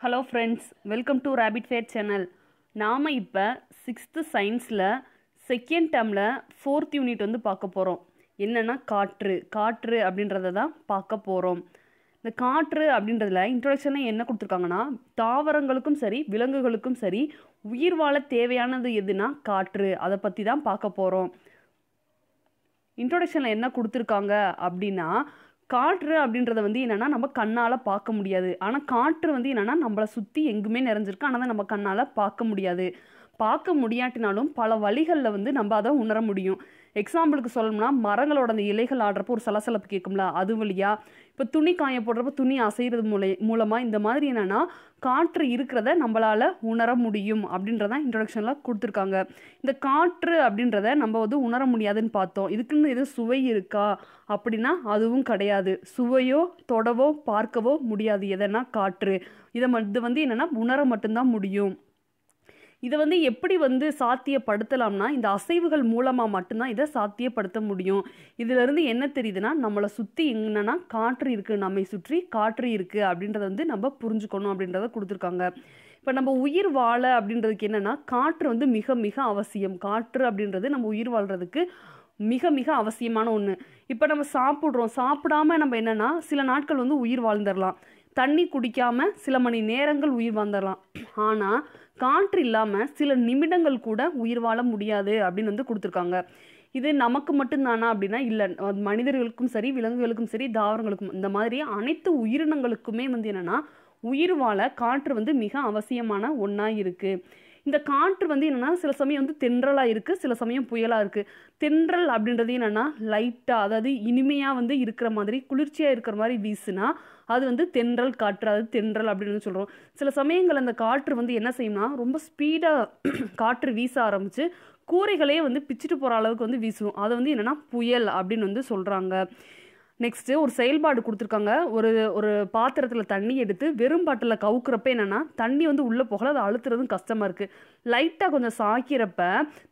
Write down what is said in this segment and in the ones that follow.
Hello friends welcome to rapid fair channel நாம் இப்போ sixth சயின்ஸில் செகண்ட் டேர்மில் ஃபோர்த் யூனிட் வந்து பார்க்க போகிறோம் என்னென்னா காற்று. காற்று அப்படின்றத தான் பார்க்க போகிறோம் இந்த காற்று அப்படின்றதுல இன்ட்ரொடக்ஷனில் என்ன கொடுத்துருக்காங்கன்னா தாவரங்களுக்கும் சரி விலங்குகளுக்கும் சரி உயிர் வாழ தேவையானது எதுனா காற்று. அதை பற்றி தான் பார்க்க போகிறோம் இன்ட்ரொடக்ஷனில் என்ன கொடுத்துருக்காங்க அப்படின்னா காற்று அப்படின்றத வந்து என்னென்னா நம்ம கண்ணால் பார்க்க முடியாது. ஆனால் காற்று வந்து என்னென்னா நம்மளை சுற்றி எங்குமே நிறைஞ்சிருக்கு. ஆனால் நம்ம கண்ணால் பார்க்க முடியாது. பார்க்க முடியாட்டினாலும் பல வழிகளில் வந்து நம்ம அதை உணர முடியும். எக்ஸாம்பிளுக்கு சொல்லணும்னா மரங்களோட அந்த இலைகள் ஆடுறப்போ ஒரு சலசலப்பு கேட்கும்ல அது வழியாக இப்போ துணி காய போடுறப்ப துணி அசைகிறது மூலை மூலமாக இந்த மாதிரி என்னென்னா காற்று இருக்கிறத நம்மளால் உணர முடியும் அப்படின்றதான் இன்ட்ரடக்ஷனில் கொடுத்துருக்காங்க. இந்த காற்று அப்படின்றத நம்ம வந்து உணர முடியாதுன்னு பார்த்தோம். இதுக்குன்னு எதுவும் சுவை இருக்கா? அப்படின்னா அதுவும் கிடையாது. சுவையோ தொடவோ பார்க்கவோ முடியாது. எதனா காற்று. இதை ம- இது வந்து என்னென்னா உணர மட்டும்தான் முடியும். இதை வந்து எப்படி வந்து சாத்தியப்படுத்தலாம்னா இந்த அசைவுகள் மூலமாக மட்டும்தான் இதை சாத்தியப்படுத்த முடியும். இதிலிருந்து என்ன தெரியுதுன்னா நம்மளை சுற்றி என்னென்னா காற்று இருக்குது நம்மை சுற்றி காற்று இருக்குது அப்படின்றத வந்து நம்ம புரிஞ்சுக்கணும் அப்படின்றத கொடுத்துருக்காங்க. இப்போ நம்ம உயிர் வாழ அப்படின்றதுக்கு என்னென்னா காற்று வந்து மிக மிக அவசியம். காற்று அப்படின்றது நம்ம உயிர் வாழ்கிறதுக்கு மிக மிக அவசியமான ஒன்று இப்போ நம்ம சாப்பிட்றோம். சாப்பிடாம நம்ம என்னென்னா சில நாட்கள் வந்து உயிர் வாழ்ந்துடலாம் தண்ணி குடிக்காமல் சில மணி நேரங்கள் உயிர் வந்துடலாம் ஆனால் காற்று இல்லாமல் சில நிமிடங்கள் கூட உயிர் வாழ முடியாது அப்படின்னு வந்து கொடுத்துருக்காங்க. இது நமக்கு மட்டும்தானா அப்படின்னா இல்லை. மனிதர்களுக்கும் சரி விலங்குகளுக்கும் சரி தாவரங்களுக்கும் இந்த மாதிரி அனைத்து உயிரினங்களுக்குமே வந்து என்னென்னா உயிர் வாழ காற்று வந்து மிக அவசியமான ஒன்றா இருக்குது இந்த காற்று வந்து என்னென்னா சில சமயம் வந்து தென்றலாக இருக்குது சில சமயம் புயலாக இருக்குது தென்றல் அப்படின்றது என்னென்னா லைட்டாக அதாவது இனிமையாக வந்து இருக்கிற மாதிரி குளிர்ச்சியாக இருக்கிற மாதிரி வீசுனா அது வந்து தென்றல் காற்று அது தென்றல் அப்படின்னு சொல்கிறோம் சில சமயங்கள் அந்த காற்று வந்து என்ன செய்யும்னா ரொம்ப ஸ்பீடாக காற்று வீச ஆரம்பித்து கூரைகளே வந்து பிச்சுட்டு போகிற அளவுக்கு வந்து வீசும். அதை வந்து என்னென்னா புயல் அப்படின்னு வந்து சொல்கிறாங்க நெக்ஸ்ட்டு ஒரு செயல்பாடு கொடுத்துருக்காங்க. ஒரு ஒரு பாத்திரத்தில் தண்ணி எடுத்து வெறும் பாட்டில் கவுக்குறப்ப என்னென்னா தண்ணி வந்து உள்ளே போகல அதை அழுத்துறதும் கஷ்டமாக இருக்குது லைட்டாக கொஞ்சம் சாய்க்கிறப்ப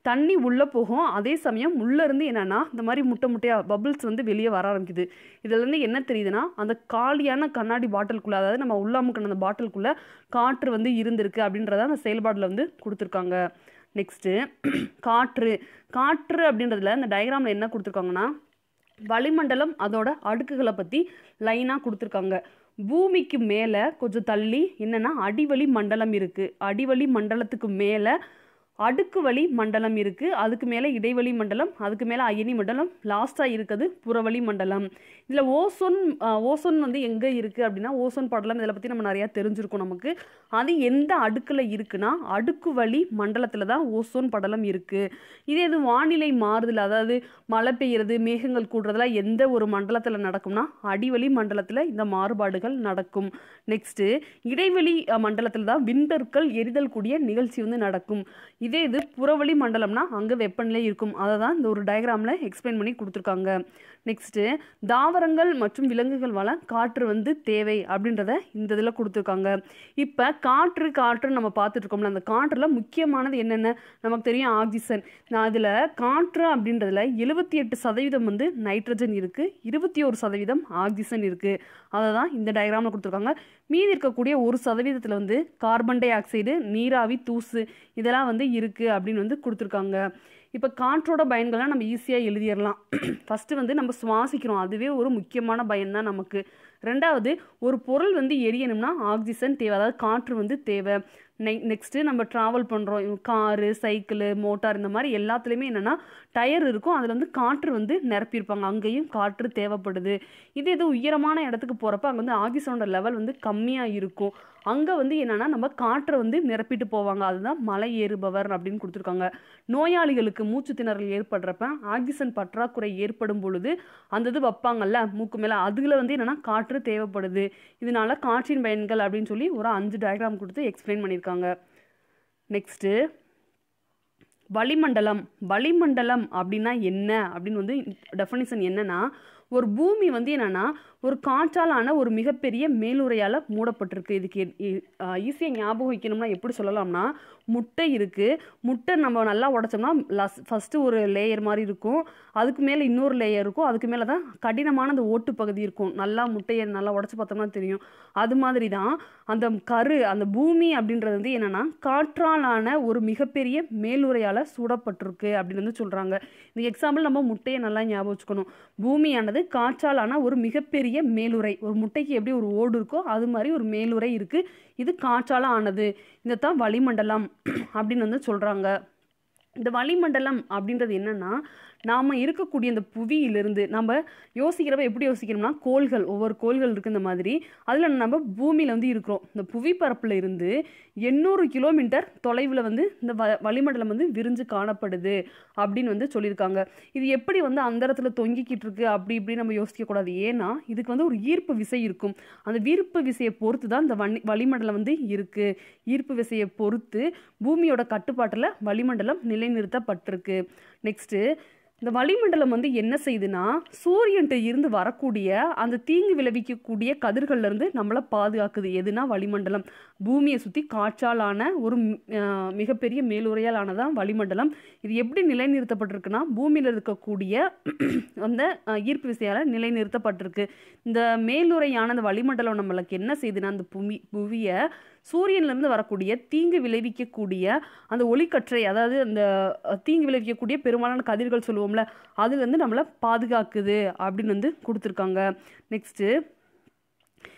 தண்ணி உள்ளே போகும். அதே சமயம் உள்ளேருந்து என்னென்னா இந்த மாதிரி முட்டை முட்டையாக பபிள்ஸ் வந்து வெளியே வர ஆரம்பிக்குது. இதுலேருந்து என்ன தெரியுதுன்னா அந்த காலியான கண்ணாடி பாட்டிலுக்குள்ளே அதாவது நம்ம உள்ளாமுக்கின அந்த பாட்டிலுக்குள்ளே காற்று வந்து இருந்திருக்கு அப்படின்றத அந்த செயல்பாடில் வந்து கொடுத்துருக்காங்க. நெக்ஸ்ட்டு காற்று. காற்று அப்படின்றதுல இந்த டயக்ராமில் என்ன கொடுத்துருக்காங்கன்னா வளிமண்டலம் அதோட அடுக்குகளை பற்றி லைனாக கொடுத்துருக்காங்க. பூமிக்கு மேலே கொஞ்சம் தள்ளி என்னென்னா அடிவளி மண்டலம் இருக்குது அடிவளி மண்டலத்துக்கு மேலே அடுக்கு வழி மண்டலம் இருக்குது அதுக்கு மேலே இடைவெளி மண்டலம் அதுக்கு மேலே அயனி மண்டலம் லாஸ்ட்டாக இருக்குது புறவழி மண்டலம். இதில் ஓசோன் ஓசோன் வந்து எங்கே இருக்குது அப்படின்னா ஓசோன் படலம் இதில் பற்றி நம்ம நிறையா தெரிஞ்சிருக்கோம் நமக்கு. அது எந்த அடுக்கில் இருக்குன்னா அடுக்கு வழி மண்டலத்தில் தான் ஓசோன் படலம் இருக்குது இதே இது வானிலை மாறுதல் அதாவது மழை பெய்கிறது மேகங்கள் கூடுறதுலாம் எந்த ஒரு மண்டலத்தில் நடக்கும்னா அடிவழி மண்டலத்தில் இந்த மாறுபாடுகள் நடக்கும். நெக்ஸ்ட்டு இடைவெளி மண்டலத்தில் தான் விண்கற்கள் எரிதல் கூடிய நிகழ்ச்சி வந்து நடக்கும். இதே இது புறவழி மண்டலம்னா அங்கே வெப்பநிலை இருக்கும். அதை தான் இந்த ஒரு டயக்ராமில் எக்ஸ்பிளைன் பண்ணி கொடுத்துருக்காங்க. நெக்ஸ்ட்டு தாவரங்கள் மற்றும் விலங்குகள் வள காற்று வந்து தேவை அப்படின்றத இந்த இதில் கொடுத்துருக்காங்க. இப்போ காற்று காற்று நம்ம பார்த்துட்ருக்கோம்ல அந்த காற்றில் முக்கியமானது என்னென்ன? நமக்கு தெரியும் ஆக்சிஜன். நான் அதில் காற்று அப்படின்றதுல எழுபத்தி எட்டு சதவீதம் வந்து நைட்ரஜன் இருக்குது இருபத்தி ஒரு சதவீதம் ஆக்சிஜன் இருக்குது அதை தான் இந்த டயக்ராமில் கொடுத்துருக்காங்க. மீதி இருக்கக்கூடிய ஒரு சதவீதத்தில் வந்து கார்பன் டை ஆக்சைடு நீராவி தூசு இதெல்லாம் வந்து இருக்குது அப்படின்னு வந்து கொடுத்துருக்காங்க. இப்போ காற்றோட பயன்கள்லாம் நம்ம ஈஸியாக எழுதிடலாம் ஃபஸ்ட்டு வந்து நம்ம சுவாசிக்கிறோம். அதுவே ஒரு முக்கியமான பயன் தான் நமக்கு. ரெண்டாவது ஒரு பொருள் வந்து எரியணும்னா ஆக்சிஜன் தேவை. அதாவது காற்று வந்து தேவை. நெ நெக்ஸ்ட்டு நம்ம ட்ராவல் பண்ணுறோம் காரு சைக்கிள் மோட்டார் இந்த மாதிரி எல்லாத்துலேயுமே என்னென்னா டயர் இருக்கும் அதில் வந்து காற்று வந்து நிரப்பியிருப்பாங்க. அங்கேயும் காற்று தேவைப்படுது. இதே இது உயரமான இடத்துக்கு போகிறப்ப அங்கே வந்து ஆக்சிஜனோட லெவல் வந்து கம்மியாக இருக்கும். அங்கே வந்து என்னென்னா நம்ம காற்றை வந்து நிரப்பிட்டு போவாங்க. அதுதான் மலை ஏறுபவர் அப்படின்னு கொடுத்துருக்காங்க. நோயாளிகளுக்கு மூச்சு திணறல் ஏற்படுறப்ப ஆக்சிஜன் பற்றாக்குறை ஏற்படும் பொழுது அந்த இது வைப்பாங்கல்ல மூக்கு மேலே அதில் வந்து என்னென்னா காற்று தேவைப்படுது. இதனால காற்றின் பயன்கள் அப்படின்னு சொல்லி ஒரு அஞ்சு டயக்ராம் கொடுத்து எக்ஸ்பிளைன் பண்ணியிருக்காங்க. நெக்ஸ்ட்டு வளிமண்டலம். வளிமண்டலம் அப்படின்னா என்ன? அப்படின்னு வந்து டெஃபனிஷன் என்னன்னா ஒரு பூமி வந்து என்னன்னா ஒரு காற்றாலான ஒரு மிகப்பெரிய மேலுறையால் மூடப்பட்டிருக்கு. இதுக்கு ஈஸியாக ஞாபகம் வைக்கணும்னா எப்படி சொல்லலாம்னா முட்டை இருக்குது முட்டை நம்ம நல்லா உடைச்சோம்னா லஸ் ஃபஸ்ட்டு ஒரு லேயர் மாதிரி இருக்கும். அதுக்கு மேலே இன்னொரு லேயர் இருக்கும். அதுக்கு மேலே தான் கடினமான அந்த ஓட்டு பகுதி இருக்கும். நல்லா முட்டையை நல்லா உடச்சி பார்த்தோம்னா தெரியும். அது மாதிரி தான் அந்த கரு அந்த பூமி அப்படின்றது வந்து என்னென்னா காற்றாலான ஒரு மிகப்பெரிய மேலுறையால் சூடப்பட்டிருக்கு அப்படின்னு வந்து சொல்கிறாங்க இந்த எக்ஸாம்பிள் நம்ம முட்டையை நல்லா ஞாபகம் வச்சுக்கணும். பூமியானது காற்றாலான ஒரு மிகப்பெரிய மேலுறை. ஒரு முட்டைக்கு எப்படி ஒரு ஓடு இருக்கோ அது மாதிரி ஒரு மேலுரை இருக்குது இது காற்றால ஆனது. இதைத்தான் வளிமண்டலம் அப்படின்னு வந்து சொல்கிறாங்க இந்த வளிமண்டலம் அப்படின்றது என்னன்னா நாம் இருக்கக்கூடிய இந்த புவியிலிருந்து நம்ம யோசிக்கிறப்ப எப்படி யோசிக்கிறோம்னா கோள்கள் ஒவ்வொரு கோள்கள் இருக்குது இந்த மாதிரி. அதில் நம்ம பூமியில் வந்து இருக்கிறோம். இந்த புவி பரப்பில் இருந்து எண்ணூறு கிலோமீட்டர் தொலைவில் வந்து இந்த வ வளிமண்டலம் வந்து விரிஞ்சு காணப்படுது அப்படின்னு வந்து சொல்லியிருக்காங்க. இது எப்படி வந்து அந்த இடத்துல தொங்கிக்கிட்டு இருக்கு? அப்படி இப்படி நம்ம யோசிக்கக்கூடாது ஏன்னா இதுக்கு வந்து ஒரு ஈர்ப்பு விசை இருக்கும். அந்த ஈர்ப்பு விசையை பொறுத்து தான் இந்த வனி வளிமண்டலம் வந்து இருக்குது ஈர்ப்பு விசையை பொறுத்து பூமியோட கட்டுப்பாட்டில் வளிமண்டலம் நிலைநிறுத்தப்பட்டிருக்கு. நெக்ஸ்ட்டு இந்த வளிமண்டலம் வந்து என்ன செய்யுதுன்னா சூரியன்கிட்ட இருந்து வரக்கூடிய அந்த தீங்கு விளைவிக்கக்கூடிய கதிர்கள்லேருந்து நம்மளை பாதுகாக்குது. எதுனா வளிமண்டலம். பூமியை சுற்றி காற்றாலான ஒரு மிகப்பெரிய மேலுரையால் ஆனதான் வளிமண்டலம். இது எப்படி நிலைநிறுத்தப்பட்டிருக்குன்னா பூமியில் இருக்கக்கூடிய அந்த ஈர்ப்பு விசையால் நிலைநிறுத்தப்பட்டிருக்கு. இந்த மேலுறையான அந்த வளிமண்டலம் நம்மளுக்கு என்ன செய்யுதுன்னா அந்த புமி புவியை சூரியன்லேருந்து வரக்கூடிய தீங்கு விளைவிக்கக்கூடிய அந்த ஒளிக்கற்றை அதாவது அந்த தீங்கு விளைவிக்கக்கூடிய பெரும்பாலான கதிர்கள் சொல்லுவோம்ல அதுலேருந்து நம்மளை பாதுகாக்குது அப்படின்னு வந்து கொடுத்துருக்காங்க. நெக்ஸ்ட்டு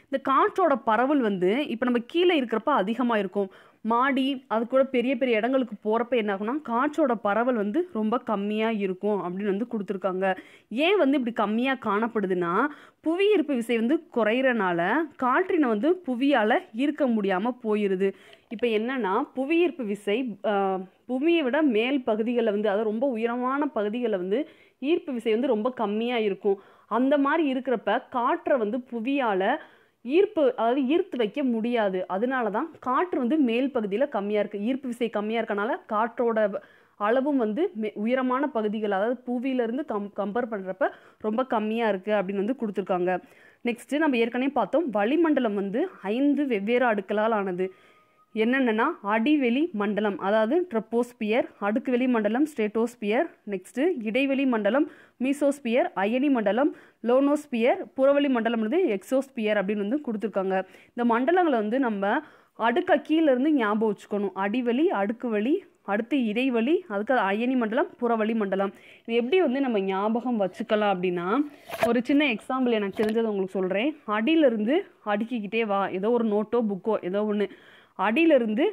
இந்த காற்றோட பரவல் வந்து இப்போ நம்ம கீழே இருக்கிறப்ப அதிகமாக இருக்கும். மாடி அது கூட பெரிய பெரிய இடங்களுக்கு போகிறப்ப என்ன ஆகும்னா காற்றோட பரவல் வந்து ரொம்ப கம்மியாக இருக்கும் அப்படின்னு வந்து கொடுத்துருக்காங்க. ஏன் வந்து இப்படி கம்மியாக காணப்படுதுன்னா புவியீர்ப்பு விசை வந்து குறையிறனால காற்றினை வந்து புவியால் ஈர்க்க முடியாமல் போயிடுது இப்போ என்னென்னா புவியீர்ப்பு விசை புவியை விட மேல் பகுதிகளில் வந்து அதாவது ரொம்ப உயரமான பகுதிகளில் வந்து ஈர்ப்பு விசை வந்து ரொம்ப கம்மியாக இருக்கும். அந்த மாதிரி இருக்கிறப்ப காற்றை வந்து புவியால் ஈர்ப்பு அதாவது ஈர்த்து வைக்க முடியாது. அதனால தான் காற்று வந்து மேல் பகுதியில் கம்மியாக இருக்குது ஈர்ப்பு விசை கம்மியாக இருக்கனால காற்றோட அளவும் வந்து மே- உயரமான பகுதிகள் அதாவது புவியிலேருந்து கம் கம்பேர் பண்ணுறப்ப ரொம்ப கம்மியாக இருக்குது அப்படின்னு வந்து கொடுத்துருக்காங்க. நெக்ஸ்ட்டு நம்ம ஏற்கனவே பார்த்தோம் வளிமண்டலம் வந்து ஐந்து வெவ்வேறு அடுக்களால் ஆனது. என்னென்னா அடிவெளி மண்டலம் அதாவது ட்ரப்போஸ்பியர் அடுக்குவெளி மண்டலம் ஸ்டேட்டோஸ்பியர் நெக்ஸ்ட்டு இடைவெளி மண்டலம் மீசோஸ்பியர் அயனி மண்டலம் லோனோஸ்பியர் புறவெளி மண்டலம் வந்து எக்ஸோஸ்பியர் அப்படின்னு வந்து கொடுத்துருக்காங்க. இந்த மண்டலங்களை வந்து நம்ம அடுக்க கீழேருந்து ஞாபகம் வச்சுக்கணும். அடிவெளி அடுக்குவெளி அடுத்து இடைவெளி அதுக்கு அயனி மண்டலம் புறவழி மண்டலம். இது எப்படி வந்து நம்ம ஞாபகம் வச்சுக்கலாம் அப்படின்னா ஒரு சின்ன எக்ஸாம்பிள் எனக்கு தெரிஞ்சதை உங்களுக்கு சொல்கிறேன் அடியிலிருந்து அடுக்கிக்கிட்டே வா. ஏதோ ஒரு நோட்டோ புக்கோ ஏதோ ஒன்று அடியிலிருந்து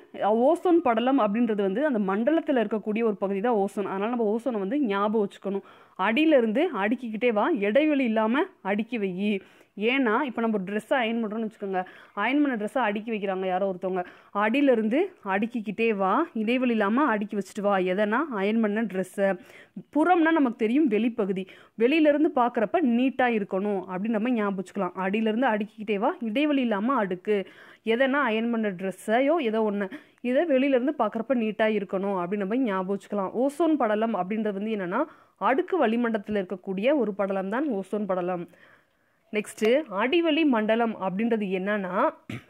ஓசோன் படலம் அப்படின்றது வந்து அந்த மண்டலத்தில் இருக்கக்கூடிய ஒரு பகுதி தான் ஓசோன். அதனால் நம்ம ஓசோனை வந்து ஞாபகம் வச்சுக்கணும். அடியிலிருந்து அடுக்கிக்கிட்டே வா இடைவெளி இல்லாமல் அடுக்கி வை. ஏன்னா இப்போ நம்ம ட்ரெஸ்ஸை அயன் பண்ணுறோம்னு வச்சுக்கோங்க. அயன் பண்ண ட்ரெஸ்ஸை அடுக்கி வைக்கிறாங்க யாரோ ஒருத்தவங்க. அடியிலேருந்து அடுக்கிக்கிட்டே வா. இடைவெளி இல்லாமல் அடுக்கி வச்சுட்டு வா. எதனா அயன் பண்ண ட்ரெஸ்ஸை புறம்னா நமக்கு தெரியும் வெளிப்பகுதி. வெளியிலேருந்து பார்க்குறப்ப நீட்டாக இருக்கணும் அப்படின்னு நம்ம ஞாபகம் வச்சுக்கலாம். அடியிலேருந்து அடுக்கிக்கிட்டே வா. இடைவெளி இல்லாமல் அடுக்கு. எதனா அயன் பண்ண ட்ரெஸ்ஸையோ ஏதோ ஒன்று இதை வெளியிலேருந்து பார்க்குறப்ப நீட்டாக இருக்கணும் அப்படின்னு நம்ம ஞாபகம் வச்சுக்கலாம். ஓசோன் படலம் அப்படின்றது வந்து என்னென்னா அடுக்கு வளிமண்டலத்தில் இருக்கக்கூடிய ஒரு படலம் தான் ஓசோன் படலம். நெக்ஸ்ட்டு அடிவெளி மண்டலம் அப்படின்றது என்னன்னா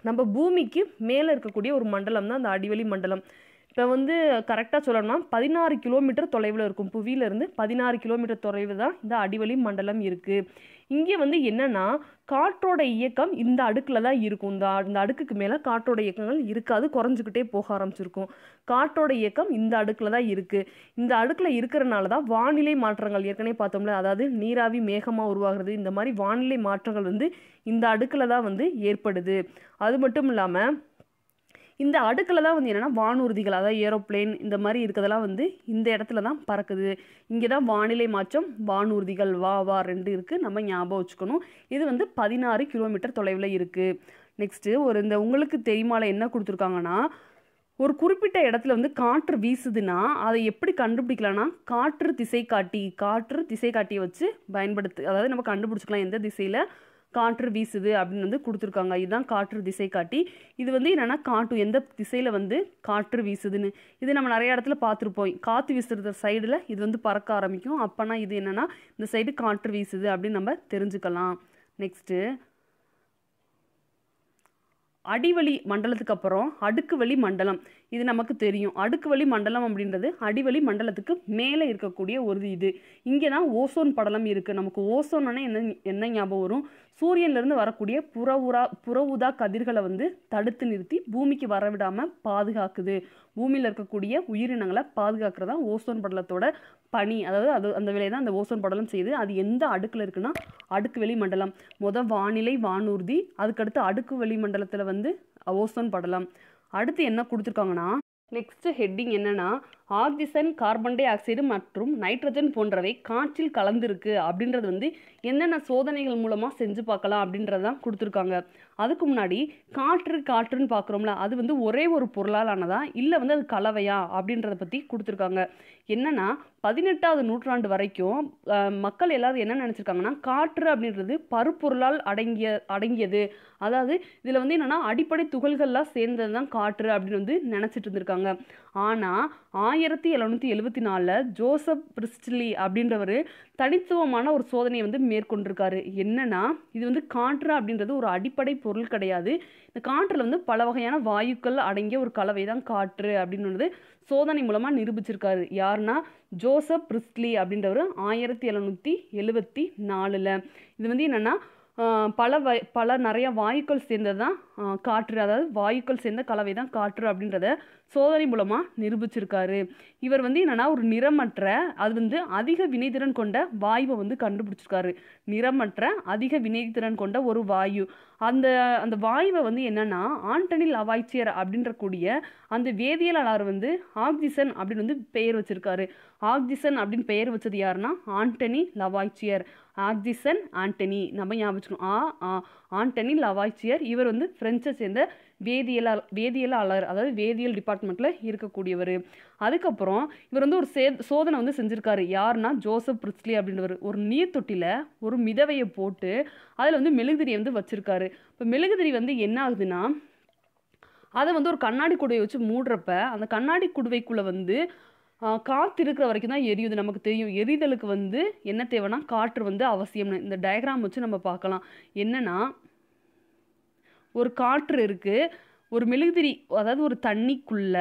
நம்ம பூமிக்கு மேலே இருக்கக்கூடிய ஒரு மண்டலம் தான் அந்த அடிவெளி மண்டலம். இப்போ வந்து கரெக்டாக சொல்லணும்னா பதினாறு கிலோமீட்டர் தொலைவில் இருக்கும். புவியிலேருந்து பதினாறு கிலோமீட்டர் தொலைவு தான் இந்த அடிவெளி மண்டலம் இருக்குது இங்கே வந்து என்னென்னா காற்றோட இயக்கம் இந்த அடுக்கில் தான் இருக்கும். இந்த இந்த அடுக்குக்கு மேலே காற்றோட இயக்கங்கள் இருக்காது குறைஞ்சிக்கிட்டே போக ஆரம்பிச்சிருக்கும். காற்றோட இயக்கம் இந்த அடுக்கில் தான் இருக்குது இந்த அடுக்கில் இருக்கிறனால தான் வானிலை மாற்றங்கள் ஏற்கனவே பார்த்தோம்ல அதாவது நீராவி மேகமாக உருவாகிறது இந்த மாதிரி வானிலை மாற்றங்கள் வந்து இந்த அடுக்கில் தான் வந்து ஏற்படுது. அது மட்டும் இல்லாமல் இந்த அடுக்கில் தான் வந்து என்னென்னா வானூர்திகள் அதாவது ஏரோப்ளேன் இந்த மாதிரி இருக்கிறதெல்லாம் வந்து இந்த இடத்துல தான் பறக்குது. இங்கே தான் வானிலை மாற்றம் வானூர்திகள் வா வா ரெண்டு இருக்குது நம்ம ஞாபகம் வச்சுக்கணும். இது வந்து பதினாறு கிலோமீட்டர் தொலைவில் இருக்குது நெக்ஸ்ட்டு ஒரு இந்த உங்களுக்கு தெரியுமால என்ன கொடுத்துருக்காங்கன்னா ஒரு குறிப்பிட்ட இடத்துல வந்து காற்று வீசுதுன்னா அதை எப்படி கண்டுபிடிக்கலாம்னா காற்று திசை காட்டி காற்று திசை காட்டியை வச்சு பயன்படுத்து அதாவது நம்ம கண்டுபிடிச்சிக்கலாம் எந்த திசையில்? காற்று வீசுது அப்படின்னு வந்து கொடுத்துருக்காங்க. இதுதான் காற்று திசை காட்டி. இது வந்து என்னென்னா காட்டும் எந்த திசையில் வந்து காற்று வீசுதுன்னு. இது நம்ம நிறைய இடத்துல பார்த்துருப்போம். காற்று வீசுறது சைடில் இது வந்து பறக்க ஆரம்பிக்கும். அப்போனா இது என்னென்னா இந்த சைடு காற்று வீசுது அப்படின்னு நம்ம தெரிஞ்சுக்கலாம். நெக்ஸ்ட்டு அடிவழி மண்டலத்துக்கு அப்புறம் அடுக்கு வழி மண்டலம். இது நமக்கு தெரியும். அடுக்கு வழி மண்டலம் அப்படின்றது அடிவழி மண்டலத்துக்கு மேலே இருக்கக்கூடிய ஒரு இது. இங்கே தான் ஓசோன் படலம் இருக்குது நமக்கு ஓசோன்னா என்ன என்ன ஞாபகம் வரும்? சூரியன்லேருந்து வரக்கூடிய புற புறவுதா புற ஊதா கதிர்களை வந்து தடுத்து நிறுத்தி பூமிக்கு வரவிடாமல் பாதுகாக்குது. பூமியில் இருக்கக்கூடிய உயிரினங்களை பாதுகாக்கிறதா ஓசோன் படலத்தோட பனி அதாவது அது அந்த வேலையை தான் அந்த ஓசோன் படலம் செய்யுது. அது எந்த அடுக்கில் இருக்குன்னா அடுக்கு வெளி மண்டலம். மொதல் வானிலை வானூர்தி அதுக்கடுத்து அடுக்கு வெளி மண்டலத்தில் வந்து ஓசோன் படலம். அடுத்து என்ன கொடுத்துருக்காங்கன்னா நெக்ஸ்ட் ஹெட்டிங் என்னன்னா ஆக்சிஜன் கார்பன் டை ஆக்சைடு மற்றும் நைட்ரஜன் போன்றவை காற்றில் கலந்துருக்கு அப்படின்றது வந்து என்னென்ன சோதனைகள் மூலமாக செஞ்சு பார்க்கலாம் அப்படின்றதான் கொடுத்துருக்காங்க. அதுக்கு முன்னாடி காற்று காற்றுன்னு பார்க்குறோம்ல அது வந்து ஒரே ஒரு பொருளால் ஆனதா இல்லை வந்து அது கலவையா அப்படின்றத பற்றி கொடுத்துருக்காங்க. என்னன்னா பதினெட்டாவது நூற்றாண்டு வரைக்கும் மக்கள் எல்லாரும் என்ன நினச்சிருக்காங்கன்னா காற்று அப்படின்றது பருப்பொருளால் அடங்கிய அடங்கியது. அதாவது இதில் வந்து என்னென்னா அடிப்படை துகள்கள்லாம் சேர்ந்தது தான் காற்று அப்படின்னு வந்து நினச்சிட்டு இருந்திருக்காங்க. ஆனால் ஆயிரத்தி எழுநூற்றி எழுபத்தி நாலில் ஜோசப் பிரிஸ்டிலி அப்படின்றவர் தனித்துவமான ஒரு சோதனையை வந்து மேற்கொண்டிருக்காரு. என்னென்னா இது வந்து காற்று அப்படின்றது ஒரு அடிப்படை பொருள் கிடையாது. இந்த காற்றில் வந்து பல வகையான வாயுக்கள் அடங்கிய ஒரு கலவை தான் காற்று அப்படின்னு சோதனை மூலமாக நிரூபிச்சிருக்காரு. யாருன்னா ஜோசப் பிரிஸ்ட்லி அப்படின்றவர் ஆயிரத்தி எழுநூற்றி எழுபத்தி நாலில். இது வந்து என்னென்னா பல வ பல நிறைய வாயுக்கள் சேர்ந்தது தான் காற்று. அதாவது வாயுக்கள் சேர்ந்த கலவை தான் காற்று அப்படின்றத சோதனை மூலமாக நிரூபிச்சிருக்காரு. இவர் வந்து என்னென்னா ஒரு நிறமற்ற அது வந்து அதிக வினைத்திறன் கொண்ட வாயுவை வந்து கண்டுபிடிச்சிருக்காரு. நிறமற்ற அதிக வினைத்திறன் கொண்ட ஒரு வாயு. அந்த அந்த வாயுவை வந்து என்னென்னா ஆண்டனி லவாய்ச்சியர் அப்படின்ற கூடிய அந்த வேதியியலாளர் வந்து ஆக்சிசன் அப்படின்னு வந்து பெயர் வச்சிருக்காரு. ஆக்சிசன் அப்படின்னு பெயர் வச்சது யாருன்னா ஆண்டனி லவாய்ச்சியர். ஆக்சிசன் ஆண்டனி. நம்ம ஞாபகம் ஆ ஆ ஆண்டனி லவாய்ச்சியர். இவர் வந்து ஃப்ரெஞ்சை சேர்ந்த வேதியியலா வேதியியலாளர் அதாவது வேதியியல் டிபார்ட்மெண்ட்டில் இருக்கக்கூடியவர். அதுக்கப்புறம் இவர் வந்து ஒரு சே சோதனை வந்து செஞ்சுருக்காரு. யாருன்னா ஜோசப் பிரிஸ்லி அப்படின்றவர். ஒரு நீர் தொட்டியில் ஒரு மிதவையை போட்டு அதில் வந்து மெழுகுதிரியை வந்து வச்சுருக்காரு. இப்போ மெழுகுதிரி வந்து என்ன ஆகுதுன்னா அதை வந்து ஒரு கண்ணாடி குடுவை வச்சு மூடுறப்ப அந்த கண்ணாடி குடுவைக்குள்ளே வந்து காற்று இருக்கிற வரைக்கும் தான் எரியுது. நமக்கு தெரியும். எரிதலுக்கு வந்து என்ன தேவைன்னா காற்று வந்து அவசியம்னு இந்த டயக்ராம் வச்சு நம்ம பார்க்கலாம். என்னென்னா ஒரு காற்று இருக்குது ஒரு மெழுகுதிரி அதாவது ஒரு தண்ணிக்குள்ள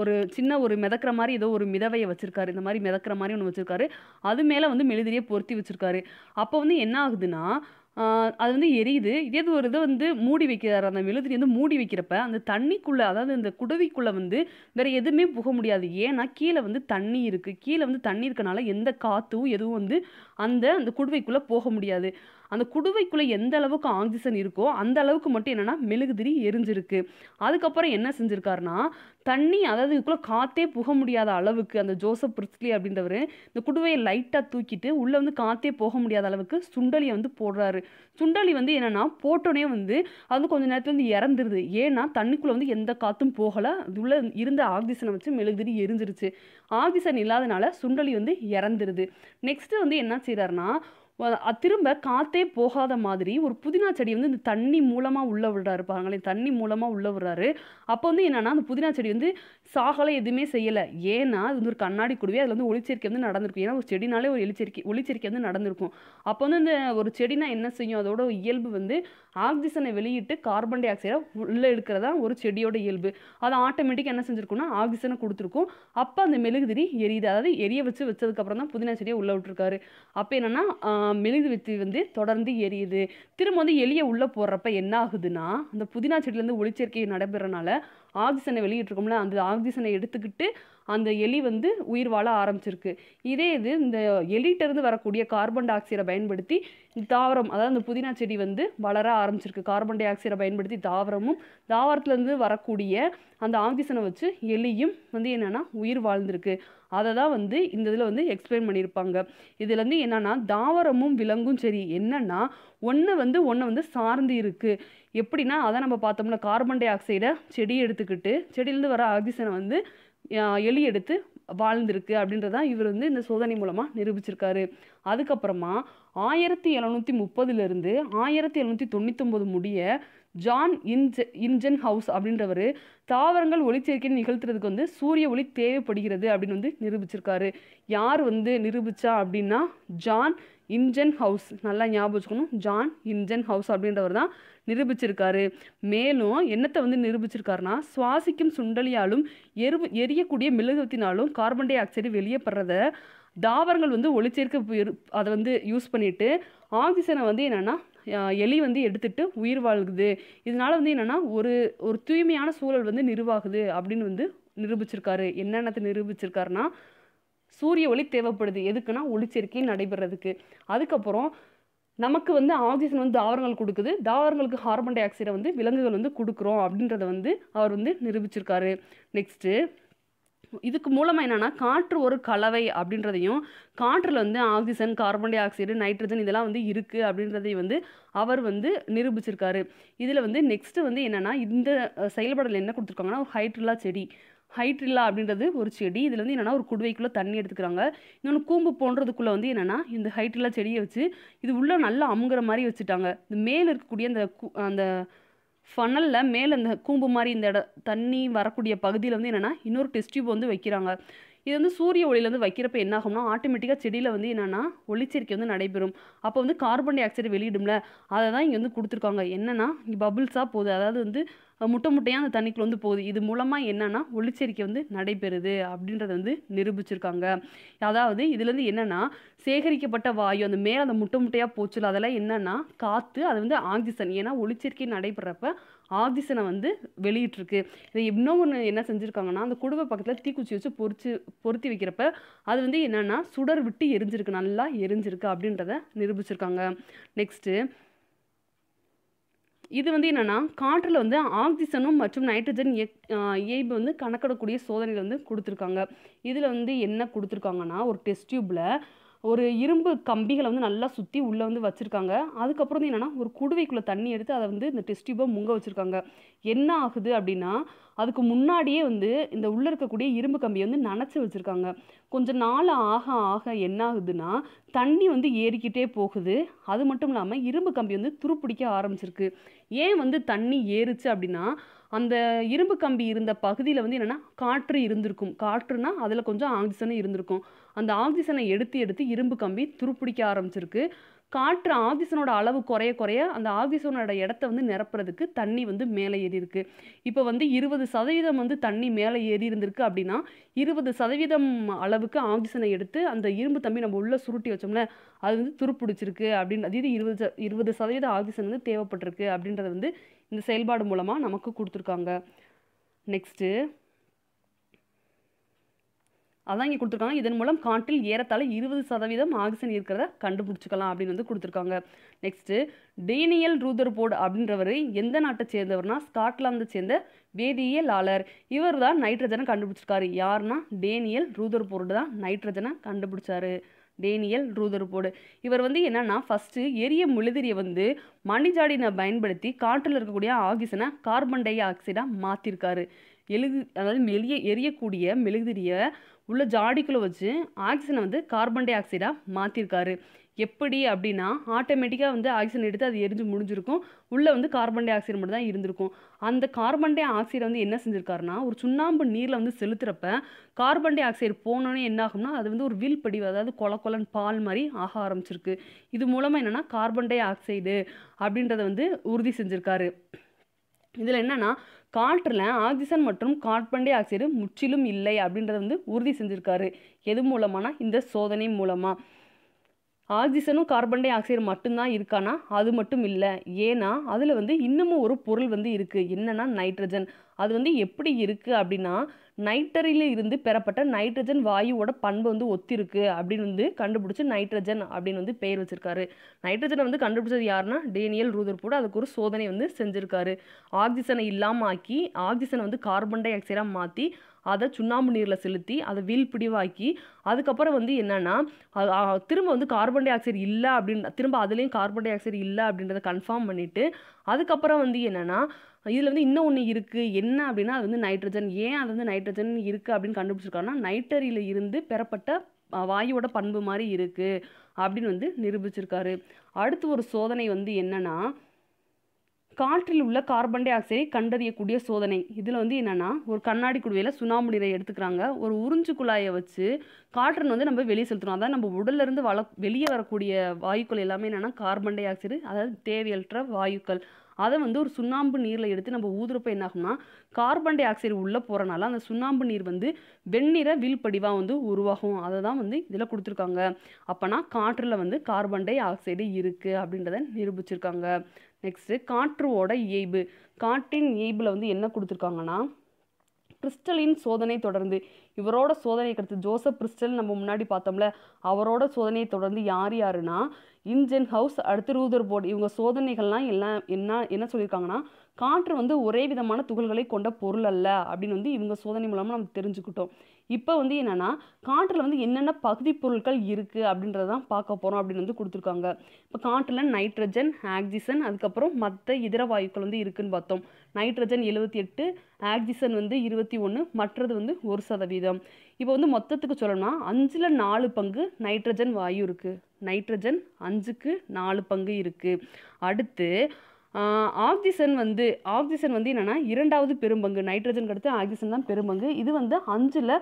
ஒரு சின்ன ஒரு மிதக்கிற மாதிரி ஏதோ ஒரு மிதவையை வச்சுருக்காரு. இந்த மாதிரி மிதக்கிற மாதிரி ஒன்று வச்சுருக்காரு. அது மேலே வந்து மெழுதிரியை பொருத்தி வச்சிருக்காரு. அப்போ வந்து என்ன ஆகுதுன்னா அது வந்து எரியுது. இதே இது ஒரு இதை வந்து மூடி வைக்கிறார். அந்த மெழுகுதிரி வந்து மூடி வைக்கிறப்ப அந்த தண்ணிக்குள்ளே அதாவது இந்த குடவிக்குள்ளே வந்து வேறு எதுவுமே புக முடியாது. ஏன்னா கீழே வந்து தண்ணி இருக்குது கீழே வந்து தண்ணி இருக்கனால எந்த காற்றும் எதுவும் வந்து அந்த அந்த குடுவைக்குள்ளே போக முடியாது. அந்த குடுவைக்குள்ளே எந்த அளவுக்கு ஆக்சிஜன் இருக்கோ அந்த அளவுக்கு மட்டும் என்னென்னா மெழுகுதிரி எரிஞ்சிருக்கு. அதுக்கப்புறம் என்ன செஞ்சுருக்காருன்னா தண்ணி அதாவது இதுக்குள்ளே காற்றே புக முடியாத அளவுக்கு அந்த ஜோசப் பிரிஸ்லி அப்படின்றவர் இந்த குடுவையை லைட்டாக தூக்கிட்டு உள்ளே வந்து காற்றே போக முடியாத அளவுக்கு சுண்டலியை வந்து போடுறாரு. சுண்டலி வந்து என்னென்னா போட்டோன்னே வந்து அது வந்து நேரத்தில் வந்து இறந்துருது. ஏன்னா தண்ணிக்குள்ளே வந்து எந்த காற்றும் போகலை. அது இருந்த ஆக்சிஜனை வச்சு மெழுகுதிரி எரிஞ்சிருச்சு. ஆக்சிஜன் இல்லாதனால சுண்டலி வந்து இறந்துருது. நெக்ஸ்ட்டு வந்து என்ன செய்றாருன்னா திரும்ப காத்தே போகாத மாதிரி ஒரு புதினா செடி வந்து இந்த தண்ணி மூலமாக உள்ளே விடுறாரு பாருங்களேன். தண்ணி மூலமாக உள்ளே விடுறாரு. அப்போ வந்து என்னென்னா அந்த புதினா செடி வந்து சாகலை எதுவுமே செய்யலை. ஏன்னா அது வந்து ஒரு கண்ணாடி குடுவே அதில் வந்து ஒளிச்சேர்க்கை வந்து நடந்திருக்கும். ஏன்னா ஒரு செடினாலே ஒரு எலிச்சேர்க்கை ஒளிச்சேர்க்கை வந்து நடந்திருக்கும். அப்போ வந்து இந்த ஒரு செடினா என்ன செய்யும்? அதோட இயல்பு வந்து ஆக்சிஜனை வெளியிட்டு கார்பன் டை ஆக்சைடை உள்ளே எடுக்கிறதா ஒரு செடியோட இயல்பு. அது ஆட்டோமேட்டிக்காக என்ன செஞ்சிருக்கும்னா ஆக்சிஜனை கொடுத்துருக்கும். அப்போ அந்த மெழுகுதிரி எரியுது. அதாவது எரிய வச்சு வச்சதுக்கப்புறம் தான் புதினா செடியை உள்ளே விட்டுருக்காரு. அப்போ என்னன்னா மெழுகு மெழுகுவர்த்தி வந்து தொடர்ந்து எரியுது. திரும்ப வந்து எலியை உள்ளே போடுறப்ப என்ன ஆகுதுன்னா அந்த புதினா செடியிலேருந்து ஒளிச்சேர்க்கை நடைபெறனால ஆக்சிஜனை வெளியிட்டிருக்கோம்ல அந்த ஆக்சிஜனை எடுத்துக்கிட்டு அந்த எலி வந்து உயிர் வாழ ஆரம்பிச்சிருக்கு. இதே இது இந்த எலிட்டருந்து வரக்கூடிய கார்பன் டை ஆக்சைடை பயன்படுத்தி தாவரம் அதாவது அந்த புதினா செடி வந்து வளர ஆரம்பிச்சிருக்கு. கார்பன் டை ஆக்சைடை பயன்படுத்தி தாவரமும் தாவரத்துலேருந்து வரக்கூடிய அந்த ஆக்சிஜனை வச்சு எலியும் வந்து என்னென்னா உயிர் வாழ்ந்திருக்கு. அதை தான் வந்து இந்த இதில் வந்து எக்ஸ்பிளைன் பண்ணியிருப்பாங்க. இதுலேருந்து என்னென்னா தாவரமும் விலங்கும் சரி என்னென்னா ஒன்று வந்து ஒன்று வந்து சார்ந்து இருக்குது எப்படின்னா அதை நம்ம பார்த்தோம்னா கார்பன் டை ஆக்சைடை செடி எடுத்துக்கிட்டு செடியிலேருந்து வர ஆக்சிஜனை வந்து எலி எடுத்து வாழ்ந்திருக்கு அப்படின்றதான் இவர் வந்து இந்த சோதனை மூலமாக நிரூபிச்சிருக்காரு. அதுக்கப்புறமா ஆயிரத்தி எழுநூற்றி முப்பதுலேருந்து ஆயிரத்தி எழுநூற்றி தொண்ணூத்தொம்பது முடிய ஜான் இன்ஜ இன்ஜன் ஹவுஸ் அப்படின்றவர் தாவரங்கள் ஒளிச்சேர்க்கை நிகழ்த்துறதுக்கு வந்து சூரிய ஒளி தேவைப்படுகிறது அப்படின்னு வந்து நிரூபிச்சிருக்காரு. யார் வந்து நிரூபிச்சா அப்படின்னா ஜான் இன்ஜன் ஹவுஸ். நல்லா ஞாபகம் வச்சுக்கணும். ஜான் இன்ஜன் ஹவுஸ் அப்படின்றவர் தான் நிரூபிச்சிருக்காரு. மேலும் என்னத்தை வந்து நிரூபிச்சிருக்காருன்னா சுவாசிக்கும் சுண்டலியாலும் எரு எரியக்கூடிய மெழுகுவத்தினாலும் கார்பன் டை ஆக்சைடு வெளியேப்படுறத தாவரங்கள் வந்து ஒளிச்சேர்க்க அதை வந்து யூஸ் பண்ணிட்டு ஆக்சிஜனை வந்து என்னென்னா எலி வந்து எடுத்துட்டு உயிர் வாழ்குது. இதனால வந்து என்னென்னா ஒரு ஒரு தூய்மையான சூழல் வந்து நிர்வாகுது அப்படின்னு வந்து நிரூபிச்சிருக்காரு. என்னென்னத்தை நிரூபிச்சிருக்காருன்னா சூரிய ஒளி தேவைப்படுது. எதுக்குன்னா ஒளிச்சேர்க்கை நடைபெறதுக்கு. அதுக்கப்புறம் நமக்கு வந்து ஆக்சிஜன் வந்து தாவரங்கள் கொடுக்குது. தாவரங்களுக்கு கார்பன் டை ஆக்சைடை வந்து விலங்குகள் வந்து கொடுக்குறோம் அப்படின்றத வந்து அவர் வந்து நிரூபிச்சிருக்காரு. நெக்ஸ்ட்டு இதுக்கு மூலமாக என்னென்னா காற்று ஒரு கலவை அப்படின்றதையும் காற்றில் வந்து oxygen carbon dioxide nitrogen இதெல்லாம் வந்து இருக்குது அப்படின்றதையும் வந்து அவர் வந்து நிரூபிச்சிருக்காரு. இதில் வந்து நெக்ஸ்ட்டு வந்து என்னென்னா இந்த செயல்பாடில் என்ன கொடுத்துருக்காங்கன்னா ஒரு ஹைட்ரில்லா செடி. ஹைட்ரில்லா அப்படின்றது ஒரு செடி. இதில் வந்து என்னென்னா ஒரு குடுவைக்குள்ளே தண்ணி எடுத்துக்கிறாங்க. இன்னொன்று கூம்பு போன்றதுக்குள்ளே வந்து என்னென்னா இந்த ஹைட்ரில்லா செடியை வச்சு இது உள்ளே நல்லா அமுங்குற மாதிரி வச்சுட்டாங்க. இந்த மேலே இருக்கக்கூடிய அந்த அந்த ஃபனலில் மேலே இந்த கூம்பு மாதிரி இந்த இட தண்ணி வரக்கூடிய பகுதியில் வந்து என்னென்னா இன்னொரு டெஸ்ட் டியூப் வந்து வைக்கிறாங்க. இது வந்து சூரிய ஒளியிலேருந்து வைக்கிறப்ப என்ன ஆகும்னா ஆட்டோமேட்டிக்காக செடியில் வந்து என்னென்னா ஒளிச்சேர்க்கை வந்து நடைபெறும். அப்போ வந்து கார்பன் டை ஆக்சைடு வெளியிடும்ல. அதை தான் இங்கே வந்து கொடுத்துருக்காங்க. என்னென்னா இங்கே பபுள்ஸாக போகுது. அதாவது வந்து முட்டை முட்டையாக அந்த தண்ணிக்குள்ள வந்து போகுது. இது மூலமாக என்னென்னா ஒளிச்சேரிக்கை வந்து நடைபெறுது அப்படின்றத வந்து நிரூபிச்சிருக்காங்க. அதாவது இதுலேருந்து என்னென்னா சேகரிக்கப்பட்ட வாயு அந்த மேலே அந்த முட்டை முட்டையாக போச்சுல அதெல்லாம் என்னென்னா காற்று அது வந்து ஆக்சிஜன். ஏன்னா ஒளிச்சேர்க்கை நடைபெறப்ப ஆக்சிஜனை வந்து வெளியிட்ருக்கு இதை இன்னும் ஒன்று என்ன செஞ்சுருக்காங்கன்னா அந்த குடும்ப பக்கத்தில் தீக்குச்சி வச்சு பொறிச்சு பொருத்தி வைக்கிறப்ப அது வந்து என்னென்னா சுடர் விட்டு எரிஞ்சிருக்கு நல்லா எரிஞ்சிருக்கு அப்படின்றத நிரூபிச்சிருக்காங்க. நெக்ஸ்ட்டு இது வந்து என்னென்னா காற்றில் வந்து ஆக்சிஜனும் மற்றும் நைட்ரஜன் இயல்பு வந்து கணக்கிடக்கூடிய சோதனைகள் வந்து கொடுத்துருக்காங்க. இதில் வந்து என்ன கொடுத்துருக்காங்கன்னா ஒரு டெஸ்ட் டியூப்பில் ஒரு இரும்பு கம்பிகளை வந்து நல்லா சுற்றி உள்ளே வந்து வச்சுருக்காங்க. அதுக்கப்புறம் வந்து என்னென்னா ஒரு குடுவைக்குள்ளே தண்ணி எடுத்து அதை வந்து இந்த டெஸ்ட் டியூப்பை முங்க வச்சுருக்காங்க. என்ன ஆகுது அப்படின்னா அதுக்கு முன்னாடியே வந்து இந்த உள்ளே இருக்கக்கூடிய இரும்பு கம்பியை வந்து நனைச்சி வச்சுருக்காங்க. கொஞ்சம் நாள் ஆக ஆக என்ன ஆகுதுன்னா தண்ணி வந்து ஏறிக்கிட்டே போகுது. அது மட்டும் இல்லாமல் இரும்பு கம்பி வந்து துருப்பிடிக்க ஆரம்பிச்சிருக்கு. ஏன் வந்து தண்ணி ஏறுச்சு அப்படின்னா அந்த இரும்பு கம்பி இருந்த பகுதியில் வந்து என்னென்னா காற்று இருந்திருக்கும். காற்றுனா அதில் கொஞ்சம் ஆக்சிஜனும் இருந்திருக்கும். அந்த ஆக்சிஜனை எடுத்து எடுத்து இரும்பு கம்பி துருப்பிடிக்க ஆரம்பிச்சிருக்கு. காற்று ஆக்சிஜனோட அளவு குறைய குறைய அந்த ஆக்சிஜனோட இடத்த வந்து நிரப்புறதுக்கு தண்ணி வந்து மேலே ஏறி இருக்கு இப்போ வந்து இருபது சதவீதம் வந்து தண்ணி மேலே ஏறி இருந்திருக்கு அப்படின்னா இருபது சதவீதம் அளவுக்கு ஆக்சிஜனை எடுத்து அந்த இரும்பு தம்பி நம்ம உள்ளே சுருட்டி வச்சோம்ல அது வந்து துருப்பிடிச்சிருக்கு அப்படின்னு அது இருபது இருபது சதவீத ஆக்சிஜன் வந்து தேவைப்பட்டிருக்கு அப்படின்றத வந்து இந்த செயல்பாடு மூலமாக நமக்கு கொடுத்துருக்காங்க. நெக்ஸ்ட்டு. அதான் இங்கே கொடுத்துருக்காங்க. இதன் மூலம் காற்றில் ஏறத்தாழ இருபது சதவீதம் ஆக்சிஜன் இருக்கிறத கண்டுபிடிச்சிக்கலாம் அப்படின்னு வந்து கொடுத்துருக்காங்க. நெக்ஸ்ட்டு டேனியல் ரூதர்போர்டு அப்படின்றவர் எந்த நாட்டை சேர்ந்தவர்னா ஸ்காட்லாந்தை சேர்ந்த வேதியியலாளர். இவர் தான் நைட்ரஜனை கண்டுபிடிச்சிருக்காரு. யாருன்னா? டேனியல் ரூதர்போர்டு தான் நைட்ரஜனை கண்டுபிடிச்சாரு. டேனியல் ரூதர்போர்டு இவர் வந்து என்னன்னா ஃபஸ்ட்டு எரிய முழுதிரியை வந்து மணிஜாடினை பயன்படுத்தி காற்றில் இருக்கக்கூடிய ஆக்சிஜனை கார்பன் டை ஆக்சைடாக மாற்றிருக்காரு எழுது அதாவது மெலிய எரியக்கூடிய மெழுகுதிரியை உள்ள ஜாடிக்குள்ளே வச்சு ஆக்சிஜனை வந்து கார்பன் டை ஆக்சைடாக மாற்றிருக்காரு எப்படி அப்படின்னா ஆட்டோமேட்டிக்காக வந்து ஆக்சிஜன் எடுத்து அது எரிஞ்சு முடிஞ்சிருக்கும். உள்ளே வந்து கார்பன் டை ஆக்சைடு மட்டும் தான் இருந்திருக்கும். அந்த கார்பன் டை ஆக்சைடை வந்து என்ன செஞ்சிருக்காருன்னா ஒரு சுண்ணாம்பு நீரில் வந்து செலுத்துறப்ப கார்பன் டை ஆக்சைடு போனோன்னே என்ன ஆகும்னா அது வந்து ஒரு வில் படிவு அதாவது கொல கொலன் பால் மாதிரி ஆக ஆரம்பிச்சிருக்கு. இது மூலமாக என்னென்னா கார்பன் டை ஆக்சைடு அப்படின்றத வந்து உறுதி செஞ்சுருக்காரு. இதில் என்னென்னா காற்றில் ஆக்சிஜன் மற்றும் கார்பன் டை ஆக்சைடு முற்றிலும் இல்லை அப்படின்றத வந்து உறுதி செஞ்சுருக்காரு. எது மூலமானா இந்த சோதனை மூலமாக ஆக்சிஜனும் கார்பன் டை ஆக்சைடு மட்டும்தான் இருக்கானா? அது மட்டும் இல்லை. ஏன்னா அதில் வந்து இன்னமும் ஒரு பொருள் வந்து இருக்குது என்னென்னா நைட்ரஜன். அது வந்து எப்படி இருக்குது அப்படின்னா நைட்டரில் இருந்து பெறப்பட்ட நைட்ரஜன் வாயுவோட பண்பு வந்து ஒத்திருக்கு அப்படின்னு வந்து கண்டுபிடிச்சி நைட்ரஜன் அப்படின்னு வந்து பெயர் வச்சிருக்காரு. நைட்ரஜனை வந்து கண்டுபிடிச்சது யாருன்னா டேனியல் ரூதர்போர்டு அதுக்கு ஒரு சோதனை வந்து செஞ்சுருக்காரு. ஆக்சிஜனை இல்லாமல் ஆக்கி ஆக்சிஜனை வந்து கார்பன் டை ஆக்சைடாக மாற்றி அதை சுண்ணாம்பு நீரில் செலுத்தி அதை வீல் பிடிவாக்கி அதுக்கப்புறம் வந்து என்னென்னா திரும்ப வந்து கார்பன் டை ஆக்சைடு இல்லை அப்படின்னு திரும்ப அதுலேயும் கார்பன் டை ஆக்சைடு இல்லை அப்படின்றத கன்ஃபார்ம் பண்ணிவிட்டு அதுக்கப்புறம் வந்து என்னென்னா இதில் வந்து இன்னும் ஒன்று இருக்குது என்ன அப்படின்னா அது வந்து நைட்ரஜன் ஏன் அது வந்து நைட்ரஜன் இருக்குது அப்படின்னு கண்டுபிடிச்சிருக்காங்கன்னா நைட்டரியில் இருந்து பெறப்பட்ட வாயுவோட பண்பு மாதிரி இருக்குது அப்படின்னு வந்து நிரூபிச்சிருக்காரு. அடுத்து ஒரு சோதனை வந்து என்னன்னா காற்றில் உள்ள கார்பன் டை ஆக்சைடை கண்டறியக்கூடிய சோதனை. இதில் வந்து என்னென்னா ஒரு கண்ணாடி குடுவையில் சுண்ணாம்பு நீரை எடுத்துக்கிறாங்க. ஒரு உறிஞ்சு குழாயை வச்சு காற்றின் வந்து நம்ம வெளியே செலுத்துறோம் அதான் நம்ம உடல்லேருந்து வள வெளியே வரக்கூடிய வாயுக்கள் எல்லாமே என்னென்னா கார்பன் டை ஆக்சைடு அதாவது தேவையற்ற வாயுக்கள். அதை வந்து ஒரு சுண்ணாம்பு நீரில் எடுத்து நம்ம ஊதுறப்ப என்ன ஆகும்னா கார்பன் டை ஆக்சைடு உள்ளே போகிறனால அந்த சுண்ணாம்பு நீர் வந்து வெண்ணிற வீழ்படிவாக வந்து உருவாகும். அதை தான் வந்து இதில் கொடுத்துருக்காங்க. அப்போனா காற்றில் வந்து கார்பன் டை ஆக்சைடு இருக்குது அப்படின்றத நிரூபிச்சிருக்காங்க. நெக்ஸ்ட்டு காற்றுவோட இயைபு. காற்றின் இயைபில் வந்து என்ன கொடுத்துருக்காங்கன்னா கிறிஸ்டலின் சோதனை தொடர்ந்து. இவரோட சோதனை அடுத்து ஜோசப் கிறிஸ்டல் நம்ம முன்னாடி பார்த்தோம்ல அவரோட சோதனையை தொடர்ந்து யார் யாருன்னா இன்ஜின் ஹவுஸ் அடுத்து ரூதர் போர்டு இவங்க சோதனைகள்லாம் எல்லாம் என்ன என்ன சொல்லியிருக்காங்கன்னா காற்று வந்து ஒரே விதமான துகள்களை கொண்ட பொருள் அல்ல அப்படின்னு வந்து இவங்க சோதனை மூலமாக நம்ம தெரிஞ்சுக்கிட்டோம். இப்போ வந்து என்னென்னா காற்றில் வந்து என்னென்ன பகுதி பொருட்கள் இருக்குது அப்படின்றதான் பார்க்க போகிறோம் அப்படின்னு வந்து கொடுத்துருக்காங்க. இப்போ காற்றில் நைட்ரஜன் ஆக்சிஜன் அதுக்கப்புறம் மற்ற இதர வாயுக்கள் வந்து இருக்குன்னு பார்த்தோம். நைட்ரஜன் எழுபத்தி எட்டு ஆக்சிஜன் வந்து இருபத்தி ஒன்று மற்றது வந்து ஒரு சதவீதம். இப்போ வந்து மொத்தத்துக்கு சொல்லணும்னா அஞ்சில் நாலு பங்கு நைட்ரஜன் வாயு இருக்குது நைட்ரஜன் அஞ்சுக்கு நாலு பங்கு இருக்குது அடுத்து ஆக்சிஜன் வந்து ஆக்சிஜன் வந்து என்னென்னா இரண்டாவது பெரும்பங்கு. நைட்ரஜன் அடுத்து ஆக்சிஜன் தான் பெரும்பங்கு. இது வந்து அஞ்சில்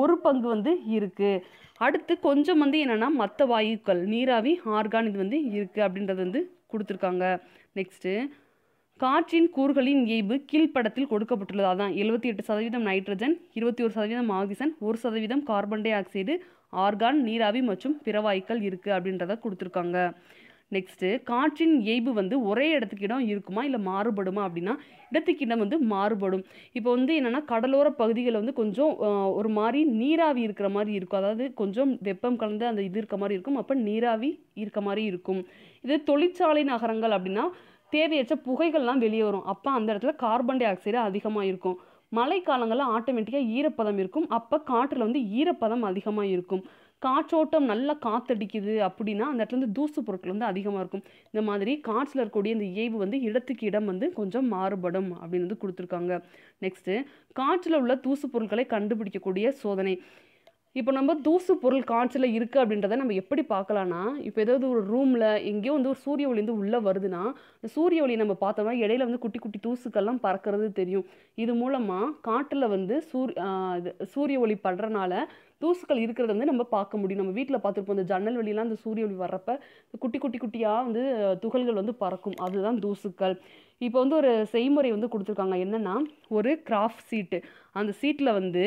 ஒரு பங்கு வந்து இருக்குது அடுத்து கொஞ்சம் வந்து என்னென்னா மற்ற வாயுக்கள் நீராவி ஆர்கான் இது வந்து இருக்குது அப்படின்றது வந்து கொடுத்துருக்காங்க. நெக்ஸ்ட்டு காற்றின் கூறுகளின் இயைபு கீழ்ப்படத்தில் கொடுக்கப்பட்டுள்ளது அதான் எழுபத்தி எட்டு சதவீதம் நைட்ரஜன் இருபத்தி ஒரு சதவீதம் ஆக்சிஜன் ஒரு சதவீதம் கார்பன் டை ஆக்சைடு ஆர்கான் நீராவி மற்றும் பிற வாயுக்கள் இருக்குது அப்படின்றத கொடுத்துருக்காங்க. நெக்ஸ்ட்டு காற்றின் இயைபு வந்து ஒரே இடத்துக்கு இடம் இருக்குமா இல்லை மாறுபடுமா அப்படின்னா இடத்துக்கு இடம் வந்து மாறுபடும். இப்போ வந்து என்னென்னா கடலோர பகுதிகளில் வந்து கொஞ்சம் ஒரு மாதிரி நீராவி இருக்கிற மாதிரி இருக்கும். அதாவது கொஞ்சம் வெப்பம் கலந்து அந்த இது இருக்க மாதிரி இருக்கும். அப்போ நீராவி இருக்க மாதிரி இருக்கும். இது தொழிற்சாலை நகரங்கள் அப்படின்னா தேவையற்ற புகைகள்லாம் வெளியே வரும். அப்போ அந்த இடத்துல கார்பன் டை ஆக்சைடு அதிகமாக இருக்கும் மழைக்காலங்களில் ஆட்டோமேட்டிக்காக ஈரப்பதம் இருக்கும். அப்போ காற்றில் வந்து ஈரப்பதம் அதிகமாக இருக்கும் காற்றோட்டம் நல்லா காத்தடிக்குது அப்படின்னா அந்த இடத்துல வந்து தூசு பொருட்கள் வந்து அதிகமாக இருக்கும். இந்த மாதிரி காற்றில் இருக்கக்கூடிய இந்த இயைபு வந்து இடத்துக்கு இடம் வந்து கொஞ்சம் மாறுபடும் அப்படின்னு வந்து கொடுத்துருக்காங்க. நெக்ஸ்ட்டு காற்றில் உள்ள தூசு பொருட்களை கண்டுபிடிக்கக்கூடிய சோதனை. இப்போ நம்ம தூசு பொருள் காற்றில் இருக்குது அப்படின்றத நம்ம எப்படி பார்க்கலான்னா இப்போ ஏதாவது ஒரு ரூமில் எங்கேயோ வந்து ஒரு சூரிய ஒளி வந்து உள்ளே வருதுன்னா இந்த சூரிய ஒளி நம்ம பார்த்தோம்னா இடையில வந்து குட்டி குட்டி தூசுக்கள்லாம் பறக்கிறது தெரியும். இது மூலமாக காட்டில் வந்து சூர் இது சூரிய ஒளி படுறனால தூசுக்கள் இருக்கிறத வந்து நம்ம பார்க்க முடியும். நம்ம வீட்டில் பார்த்துருப்போம் இந்த ஜன்னல் வழியெல்லாம் இந்த சூரிய ஒளி வர்றப்ப குட்டி குட்டி குட்டியாக வந்து துகள்கள் வந்து பறக்கும். அதுதான் தூசுக்கள். இப்போ வந்து ஒரு செய்முறை வந்து கொடுத்துருக்காங்க. என்னென்னா ஒரு கிராஃப்ட் சீட்டு அந்த சீட்டில் வந்து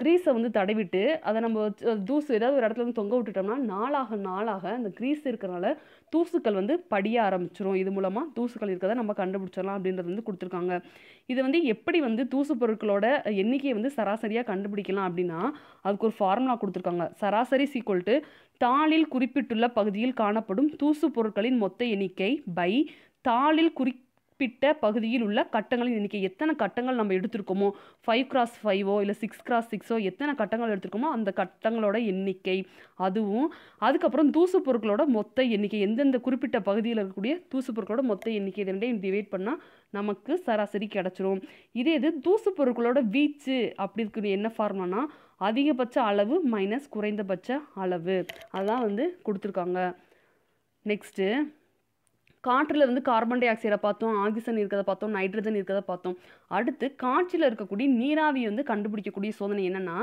க்ரீஸை வந்து தடவிட்டு அதை நம்ம தூசு ஏதாவது ஒரு இடத்துல வந்து தொங்க விட்டுட்டோம்னா நாளாக நாளாக அந்த க்ரீஸ் இருக்கிறனால தூசுக்கள் வந்து படிய ஆரம்பிச்சிரும். இது மூலமாக தூசுக்கள் இருக்கிறத நம்ம கண்டுபிடிச்சிடலாம் அப்படின்றது வந்து கொடுத்துருக்காங்க. இது வந்து எப்படி வந்து தூசு பொருட்களோட எண்ணிக்கையை வந்து சராசரியாக கண்டுபிடிக்கலாம் அப்படின்னா அதுக்கு ஒரு ஃபார்முலா கொடுத்துருக்காங்க. சராசரி சீக்வல் டு தாளில் குறிப்பிட்டுள்ள பகுதியில் காணப்படும் தூசு பொருட்களின் மொத்த எண்ணிக்கை பை தாளில் குறிப்பிட்ட பகுதியில் உள்ள கட்டங்களின் எண்ணிக்கை எத்தனை கட்டங்கள் நம்ம எடுத்திருக்கோமோ ஃபைவ் கிராஸ் ஃபைவோ இல்லை சிக்ஸ் கிராஸ் சிக்ஸோ எத்தனை கட்டங்கள் எடுத்திருக்கோமோ அந்த கட்டங்களோட எண்ணிக்கை அதுவும் அதுக்கப்புறம் தூசு பொருட்களோட மொத்த எண்ணிக்கை எந்தெந்த குறிப்பிட்ட பகுதியில் இருக்கக்கூடிய தூசு பொருட்களோட மொத்த எண்ணிக்கை இது ரெண்டையும் டிவைட் பண்ணால் நமக்கு சராசரி கிடச்சிரும். இதே இது தூசு பொருட்களோட வீச்சு அப்படி இருக்கிற என்ன ஃபார்முலானா அதிகபட்ச அளவு மைனஸ் குறைந்தபட்ச அளவு. அதான் வந்து கொடுத்துருக்காங்க. நெக்ஸ்ட்டு காற்றில் வந்து கார்பன் டை ஆக்சைடை பார்த்தோம் ஆக்சிஜன் இருக்கிறத பார்த்தோம் நைட்ரஜன் இருக்கிறத பார்த்தோம். அடுத்து காற்றில் இருக்கக்கூடிய நீராவி வந்து கண்டுபிடிக்கக்கூடிய சோதனை என்னென்னா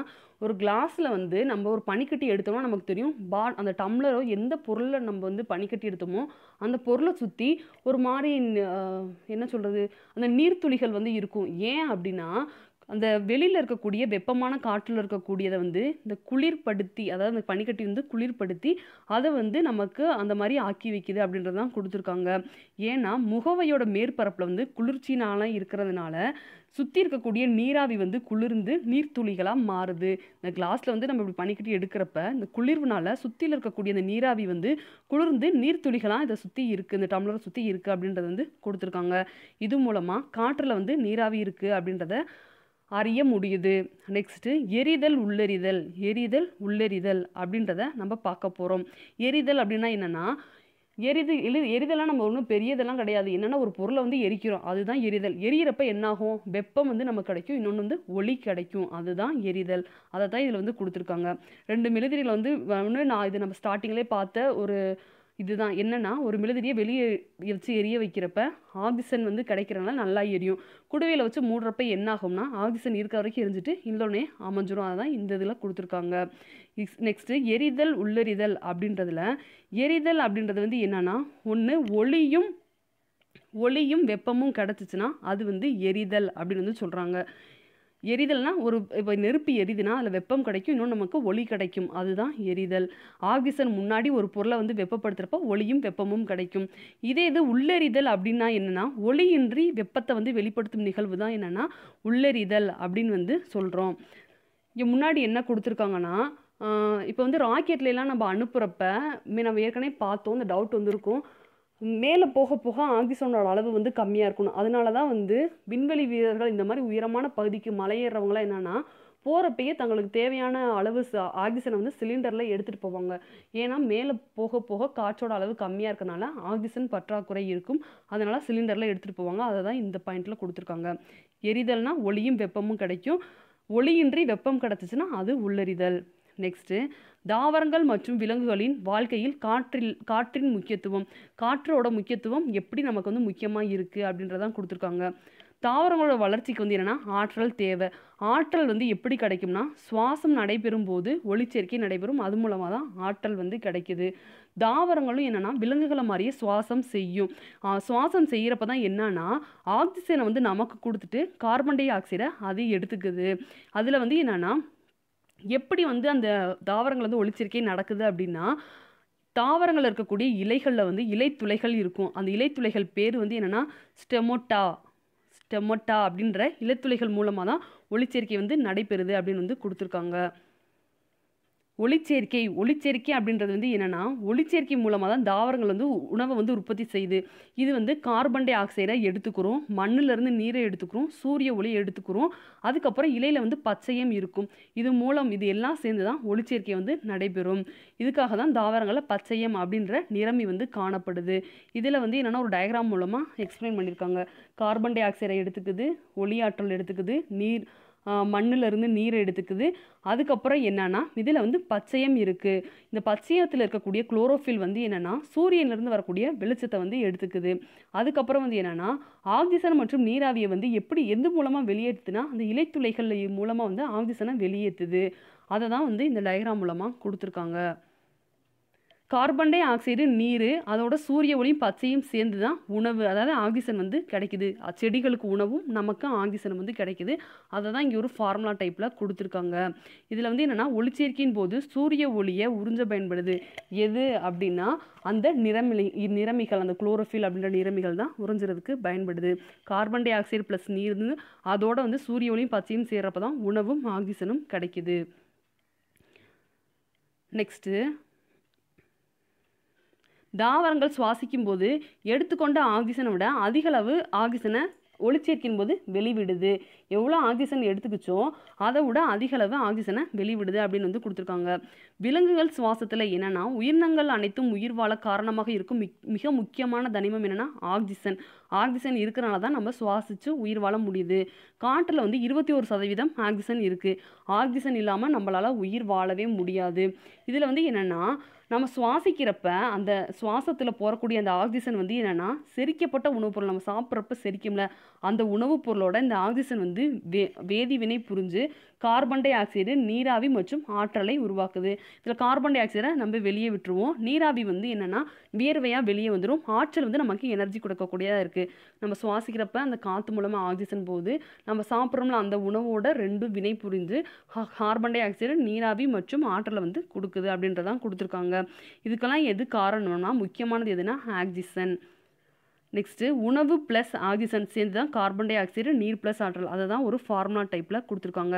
ஒரு கிளாஸில் வந்து நம்ம ஒரு பனிக்கட்டி எடுத்தோம்னா நமக்கு தெரியும் பா அந்த டம்ளரோ எந்த பொருளை நம்ம வந்து பனிக்கட்டி எடுத்தோமோ அந்த பொருளை சுற்றி ஒரு மாதிரி என்ன சொல்கிறது அந்த நீர்த்துளிகள் வந்து இருக்கும். ஏன் அப்படின்னா அந்த வெளியில் இருக்கக்கூடிய வெப்பமான காற்றில் இருக்கக்கூடியதை வந்து இந்த குளிர்படுத்தி அதாவது அந்த பனிக்கட்டி வந்து குளிர்படுத்தி அதை வந்து நமக்கு அந்த மாதிரி ஆக்கி வைக்குது அப்படின்றது தான் கொடுத்துருக்காங்க. ஏன்னா முகவையோட மேற்பரப்பில் வந்து குளிர்ச்சினால இருக்கிறதுனால சுற்றி இருக்கக்கூடிய நீராவி வந்து குளிர்ந்து நீர்த்துளிகளாக மாறுது. இந்த கிளாஸில் வந்து நம்ம இப்படி பனிக்கட்டி எடுக்கிறப்ப இந்த குளிர்வுனால சுற்றியில் இருக்கக்கூடிய இந்த நீராவி வந்து குளிர்ந்து நீர்த்துளிகளாக இதை சுற்றி இருக்குது இந்த டம்ளரை சுற்றி இருக்குது அப்படின்றத வந்து கொடுத்துருக்காங்க. இது மூலமாக காற்றில் வந்து நீராவி இருக்குது அப்படின்றத அறிய முடியுது. நெக்ஸ்ட்டு எரிதல் உள்ளெறிதல் எரிதல் உள்ளெறிதல் அப்படின்றத நம்ம பார்க்க போகிறோம் எரிதல் அப்படின்னா என்னென்னா எரிது எரி எரிதலாம் நம்ம ஒன்றும் பெரியதெல்லாம் கிடையாது. என்னென்னா ஒரு பொருளை வந்து எரிக்கிறோம். அதுதான் எரிதல். எரியிறப்ப என்னாகும்? வெப்பம் வந்து நமக்கு கிடைக்கும். இன்னொன்று வந்து ஒளி கிடைக்கும். அதுதான் எரிதல். அதை தான் இதில் வந்து கொடுத்துருக்காங்க. ரெண்டு மெழுதிரியில் வந்து ஒன்று நான் இது நம்ம ஸ்டார்டிங்லேயே பார்த்த ஒரு இதுதான். என்னன்னா ஒரு மெழுதிரியை வெளியே வச்சு எரிய வைக்கிறப்ப ஆக்சிஜன் வந்து கிடைக்கிறனால நல்லா எரியும். குடுவையில் வச்சு மூடுறப்ப என்ன ஆகும்னா ஆக்சிஜன் இருக்க வரைக்கும் எரிஞ்சிட்டு இன்னொன்னே அமைஞ்சிரும் அதுதான் இந்த இதில் கொடுத்துருக்காங்க. நெக்ஸ்ட்டு எரிதல் உள்ளெரிதல் அப்படின்றதுல எரிதல் அப்படின்றது வந்து என்னென்னா ஒன்று ஒளியும் ஒளியும் வெப்பமும் கிடச்சிச்சின்னா அது வந்து எரிதல் அப்படின்னு வந்து சொல்கிறாங்க எரிதல்னா ஒரு இப்போ நெருப்பு எரிதுனா அதில் வெப்பம் கிடைக்கும் இன்னும் நமக்கு ஒளி கிடைக்கும். அதுதான் எரிதல். ஆக்சிஜன் முன்னாடி ஒரு பொருளை வந்து வெப்பப்படுத்துகிறப்ப ஒளியும் வெப்பமும் கிடைக்கும். இதே இது உள்ளெரிதல் அப்படின்னா என்னென்னா ஒளியின்றி வெப்பத்தை வந்து வெளிப்படுத்தும் நிகழ்வு தான் என்னென்னா உள்ளெரிதல் அப்படின்னு வந்து சொல்கிறோம் இங்கே முன்னாடி என்ன கொடுத்துருக்காங்கன்னா இப்போ வந்து ராக்கெட்லாம் நம்ம அனுப்புகிறப்ப நம்ம ஏற்கனவே பார்த்தோம் இந்த டவுட் வந்திருக்கும். மேலே போக போக ஆக்சிஜனோட அளவு வந்து கம்மியாக இருக்கணும். அதனால தான் வந்து விண்வெளி வீரர்கள் இந்த மாதிரி உயரமான பகுதிக்கு மலையேறவங்களாம் என்னென்னா போகிறப்பயே தங்களுக்கு தேவையான அளவு ஆக்சிஜனை வந்து சிலிண்டரில் எடுத்துகிட்டு போவாங்க. ஏன்னா மேலே போக போக காற்றோட அளவு கம்மியாக இருக்கனால ஆக்சிஜன் பற்றாக்குறை இருக்கும். அதனால் சிலிண்டரில் எடுத்துகிட்டு போவாங்க. அதை தான் இந்த பாயிண்டில் கொடுத்துருக்காங்க. எரிதல்னால் ஒளியும் வெப்பமும் கிடைக்கும். ஒளியின்றி வெப்பம் கிடச்சிச்சின்னா அது உள்ளெரிதல். நெக்ஸ்ட்டு தாவரங்கள் மற்றும் விலங்குகளின் வாழ்க்கையில் காற்றில் காற்றின் முக்கியத்துவம் காற்றோட முக்கியத்துவம் எப்படி நமக்கு வந்து முக்கியமாக இருக்குது அப்படின்றதான் கொடுத்துருக்காங்க. தாவரங்களோட வளர்ச்சிக்கு வந்து என்னென்னா ஆற்றல் தேவை. ஆற்றல் வந்து எப்படி கிடைக்கும்னா சுவாசம் நடைபெறும் போது ஒளிச்சேர்க்கை நடைபெறும். அது மூலமாக தான் ஆற்றல் வந்து கிடைக்குது. தாவரங்களும் என்னென்னா விலங்குகளை மாதிரியே சுவாசம் செய்யும். சுவாசம் செய்கிறப்ப தான் என்னன்னா ஆக்சிஜனை வந்து நமக்கு கொடுத்துட்டு கார்பன் டை ஆக்சைடை அது எடுத்துக்குது. அதில் வந்து என்னென்னா எப்படி வந்து அந்த தாவரங்கள் வந்து ஒளிச்சேர்க்கை நடக்குது அப்படின்னா தாவரங்கள் இருக்கக்கூடிய இலைகளில் வந்து இலைத்துளைகள் இருக்கும். அந்த இலைத்துளைகள் பேர் வந்து என்னென்னா ஸ்டெமோட்டா ஸ்டெமோட்டா அப்படின்ற இலைத்துளைகள் மூலமாக தான் ஒளிச்சேர்க்கை வந்து நடைபெறுது அப்படின்னு வந்து கொடுத்துருக்காங்க. ஒளிச்சேர்க்கை ஒளிச்சேர்க்கை அப்படின்றது வந்து என்னென்னா ஒளிச்சேர்க்கை மூலமாக தான் தாவரங்கள் வந்து உணவை வந்து உற்பத்தி செய்யுது. இது வந்து கார்பன் டை ஆக்சைடை எடுத்துக்கிறோம் மண்ணிலிருந்து நீரை எடுத்துக்கிறோம் சூரிய ஒளி எடுத்துக்கிறோம் அதுக்கப்புறம் இலையில் வந்து பச்சையம் இருக்கும். இது மூலம் இது எல்லாம் சேர்ந்து தான் ஒளிச்சேர்க்கை வந்து நடைபெறும். இதுக்காக தான் தாவரங்களில் பச்சையம் அப்படின்ற நிறமி வந்து காணப்படுது. இதில் வந்து என்னென்னா ஒரு டயக்ராம் மூலமாக எக்ஸ்பிளைன் பண்ணியிருக்காங்க கார்பன் டை ஆக்சைடை எடுத்துக்குது ஒளியாற்றல் எடுத்துக்குது நீர் மண்ணிலிருந்து நீர் எடுத்துக்குது. அதுக்கப்புறம் என்னென்னா இதில் வந்து பச்சையம் இருக்குது இந்த பச்சையத்தில் இருக்கக்கூடிய குளோரோஃபில் வந்து என்னென்னா சூரியன்லேருந்து வரக்கூடிய வெளிச்சத்தை வந்து எடுத்துக்குது. அதுக்கப்புறம் வந்து என்னென்னா ஆக்சிஜன் மற்றும் நீராவியை வந்து எப்படி எந்த மூலமாக வெளியேற்றுதுன்னா அந்த இலைத்துளைகள் மூலமாக வந்து ஆக்சிஜனை வெளியேற்றுது அதை தான் வந்து இந்த டயக்ராம் மூலமாக கொடுத்துருக்காங்க. கார்பன் டை ஆக்சைடு நீர் அதோட சூரிய ஒளியும் பச்சையும் சேர்ந்து தான் உணவு அதாவது ஆக்சிஜன் வந்து கிடைக்குது. செடிகளுக்கு உணவும் நமக்கு ஆக்சிஜன் வந்து கிடைக்குது. அதை தான் இங்கே ஒரு ஃபார்முலா டைப்பில் கொடுத்துருக்காங்க. இதில் வந்து என்னென்னா ஒளிச்சேர்க்கையின் போது சூரிய ஒளியை உறிஞ்ச பயன்படுது. எது அப்படின்னா அந்த நிறமிலி நிறமிகள் அந்த குளோரோஃபில் அப்படின்ற நிறமிகள் தான் உறிஞ்சுறதுக்கு பயன்படுது. கார்பன் டை ஆக்சைடு ப்ளஸ் நீர் அதோட வந்து சூரிய ஒளியும் பச்சையும் சேர்றப்ப தான் உணவும் ஆக்சிஜனும் கிடைக்குது. நெக்ஸ்ட்டு தாவரங்கள் சுவாசிக்கும் போது எடுத்துக்கொண்ட ஆக்சிஜனை விட அதிகளவு ஆக்சிஜனை ஒளிச்சேர்க்கின் போது வெளிவிடுது. எவ்வளோ ஆக்சிஜன் எடுத்துக்கிச்சோ அதை விட அதிகளவு ஆக்சிஜனை வெளிவிடுது அப்படின்னு வந்து கொடுத்துருக்காங்க. விலங்குகள் சுவாசத்தில் என்னென்னா உயிரினங்கள் அனைத்தும் உயிர் வாழ காரணமாக இருக்கும் மிக முக்கியமான தனிமம் என்னென்னா ஆக்சிஜன். ஆக்சிஜன் இருக்கிறனால தான் நம்ம சுவாசித்து உயிர் வாழ முடியுது. காற்றில் வந்து இருபத்தி ஒரு சதவீதம் ஆக்சிஜன் இருக்குது ஆக்சிஜன் இல்லாமல் நம்மளால் உயிர் வாழவே முடியாது. இதில் வந்து என்னென்னா நம்ம சுவாசிக்கிறப்ப அந்த சுவாசத்தில் போகக்கூடிய அந்த ஆக்சிஜன் வந்து என்னென்னா செரிக்கப்பட்ட உணவுப் பொருள். நம்ம சாப்பிட்றப்ப செரிக்கும்ல. அந்த உணவுப் பொருளோட இந்த ஆக்சிஜன் வந்து வே வேதிவினை புரிஞ்சு கார்பன் டை ஆக்சைடு நீராவி மற்றும் ஆற்றலை உருவாக்குது. இதில் கார்பன் டை ஆக்சைடை நம்ம வெளியே விட்டுருவோம். நீராவி வந்து என்னென்னா வியர்வையாக வெளியே வந்துடும் ஆற்றல் வந்து நமக்கு எனர்ஜி கொடுக்கக்கூடியதாக இருக்குது நம்ம சுவாசிக்கிறப்ப அந்த காற்று மூலமாக ஆக்சிஜன் போகுது. நம்ம சாப்பிட்றோம்ல அந்த உணவோட ரெண்டு வினை புரிந்து கார்பன் டை ஆக்சைடு நீராவி மற்றும் ஆற்றலை வந்து கொடுக்குது அப்படின்றதான் கொடுத்துருக்காங்க. இதுக்கெல்லாம் எது காரணம்னா முக்கியமானது எதுனா ஆக்சிஜன். நெக்ஸ்ட்டு உணவு ப்ளஸ் ஆக்சிஜன் சேர்ந்து தான் கார்பன் டை ஆக்சைடு நீர் ப்ளஸ் ஆற்றல் அதை தான் ஒரு ஃபார்முலா டைப்பில் கொடுத்துருக்காங்க.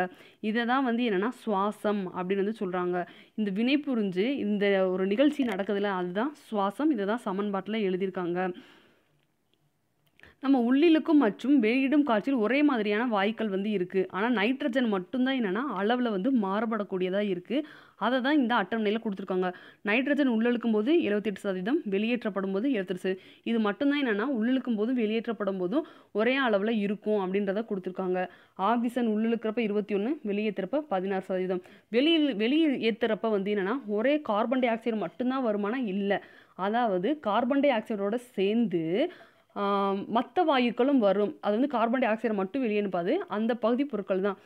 இதை தான் வந்து என்னென்னா சுவாசம் அப்படின்னு வந்து சொல்கிறாங்க இந்த வினை புரிஞ்சு இந்த ஒரு நிகழ்ச்சி நடக்குதுல அதுதான் சுவாசம். இதை தான் சமன்பாட்டில் எழுதியிருக்காங்க. நம்ம உள்ளிலுக்கும் மற்றும் வெளியிடும் காற்றில் ஒரே மாதிரியான வாயுக்கள் வந்து இருக்குது ஆனால் நைட்ரஜன் மட்டும்தான் என்னென்னா அளவில் வந்து மாறுபடக்கூடியதாக இருக்குது அதை தான் இந்த அட்டவணையில் கொடுத்துருக்காங்க. நைட்ரஜன் உள்ளழுக்கும் போது எழுபத்தெட்டு சதவீதம் வெளியேற்றப்படும் போது எழுபத்தெட்டு இது மட்டும்தான் என்னென்னா உள்ளிழுக்கும் போதும் வெளியேற்றப்படும் போதும் ஒரே அளவில் இருக்கும் அப்படின்றத கொடுத்துருக்காங்க. ஆக்சிஜன் உள்ளிழுக்கிறப்ப இருபத்தி ஒன்று வெளியேற்றுறப்ப பதினாறு சதவீதம். வெளியில் வெளியேற்றுறப்ப வந்து என்னென்னா ஒரே கார்பன் டை ஆக்சைடு மட்டும்தான் வருமானா இல்லை. அதாவது கார்பன் டை ஆக்சைடோட சேர்ந்து மற்ற வாயுக்களும் வரும். அது வந்து கார்பன் டை ஆக்சைடை மட்டும் வெளியேனுப்பாது அந்த பகுதி பொருட்கள் தான்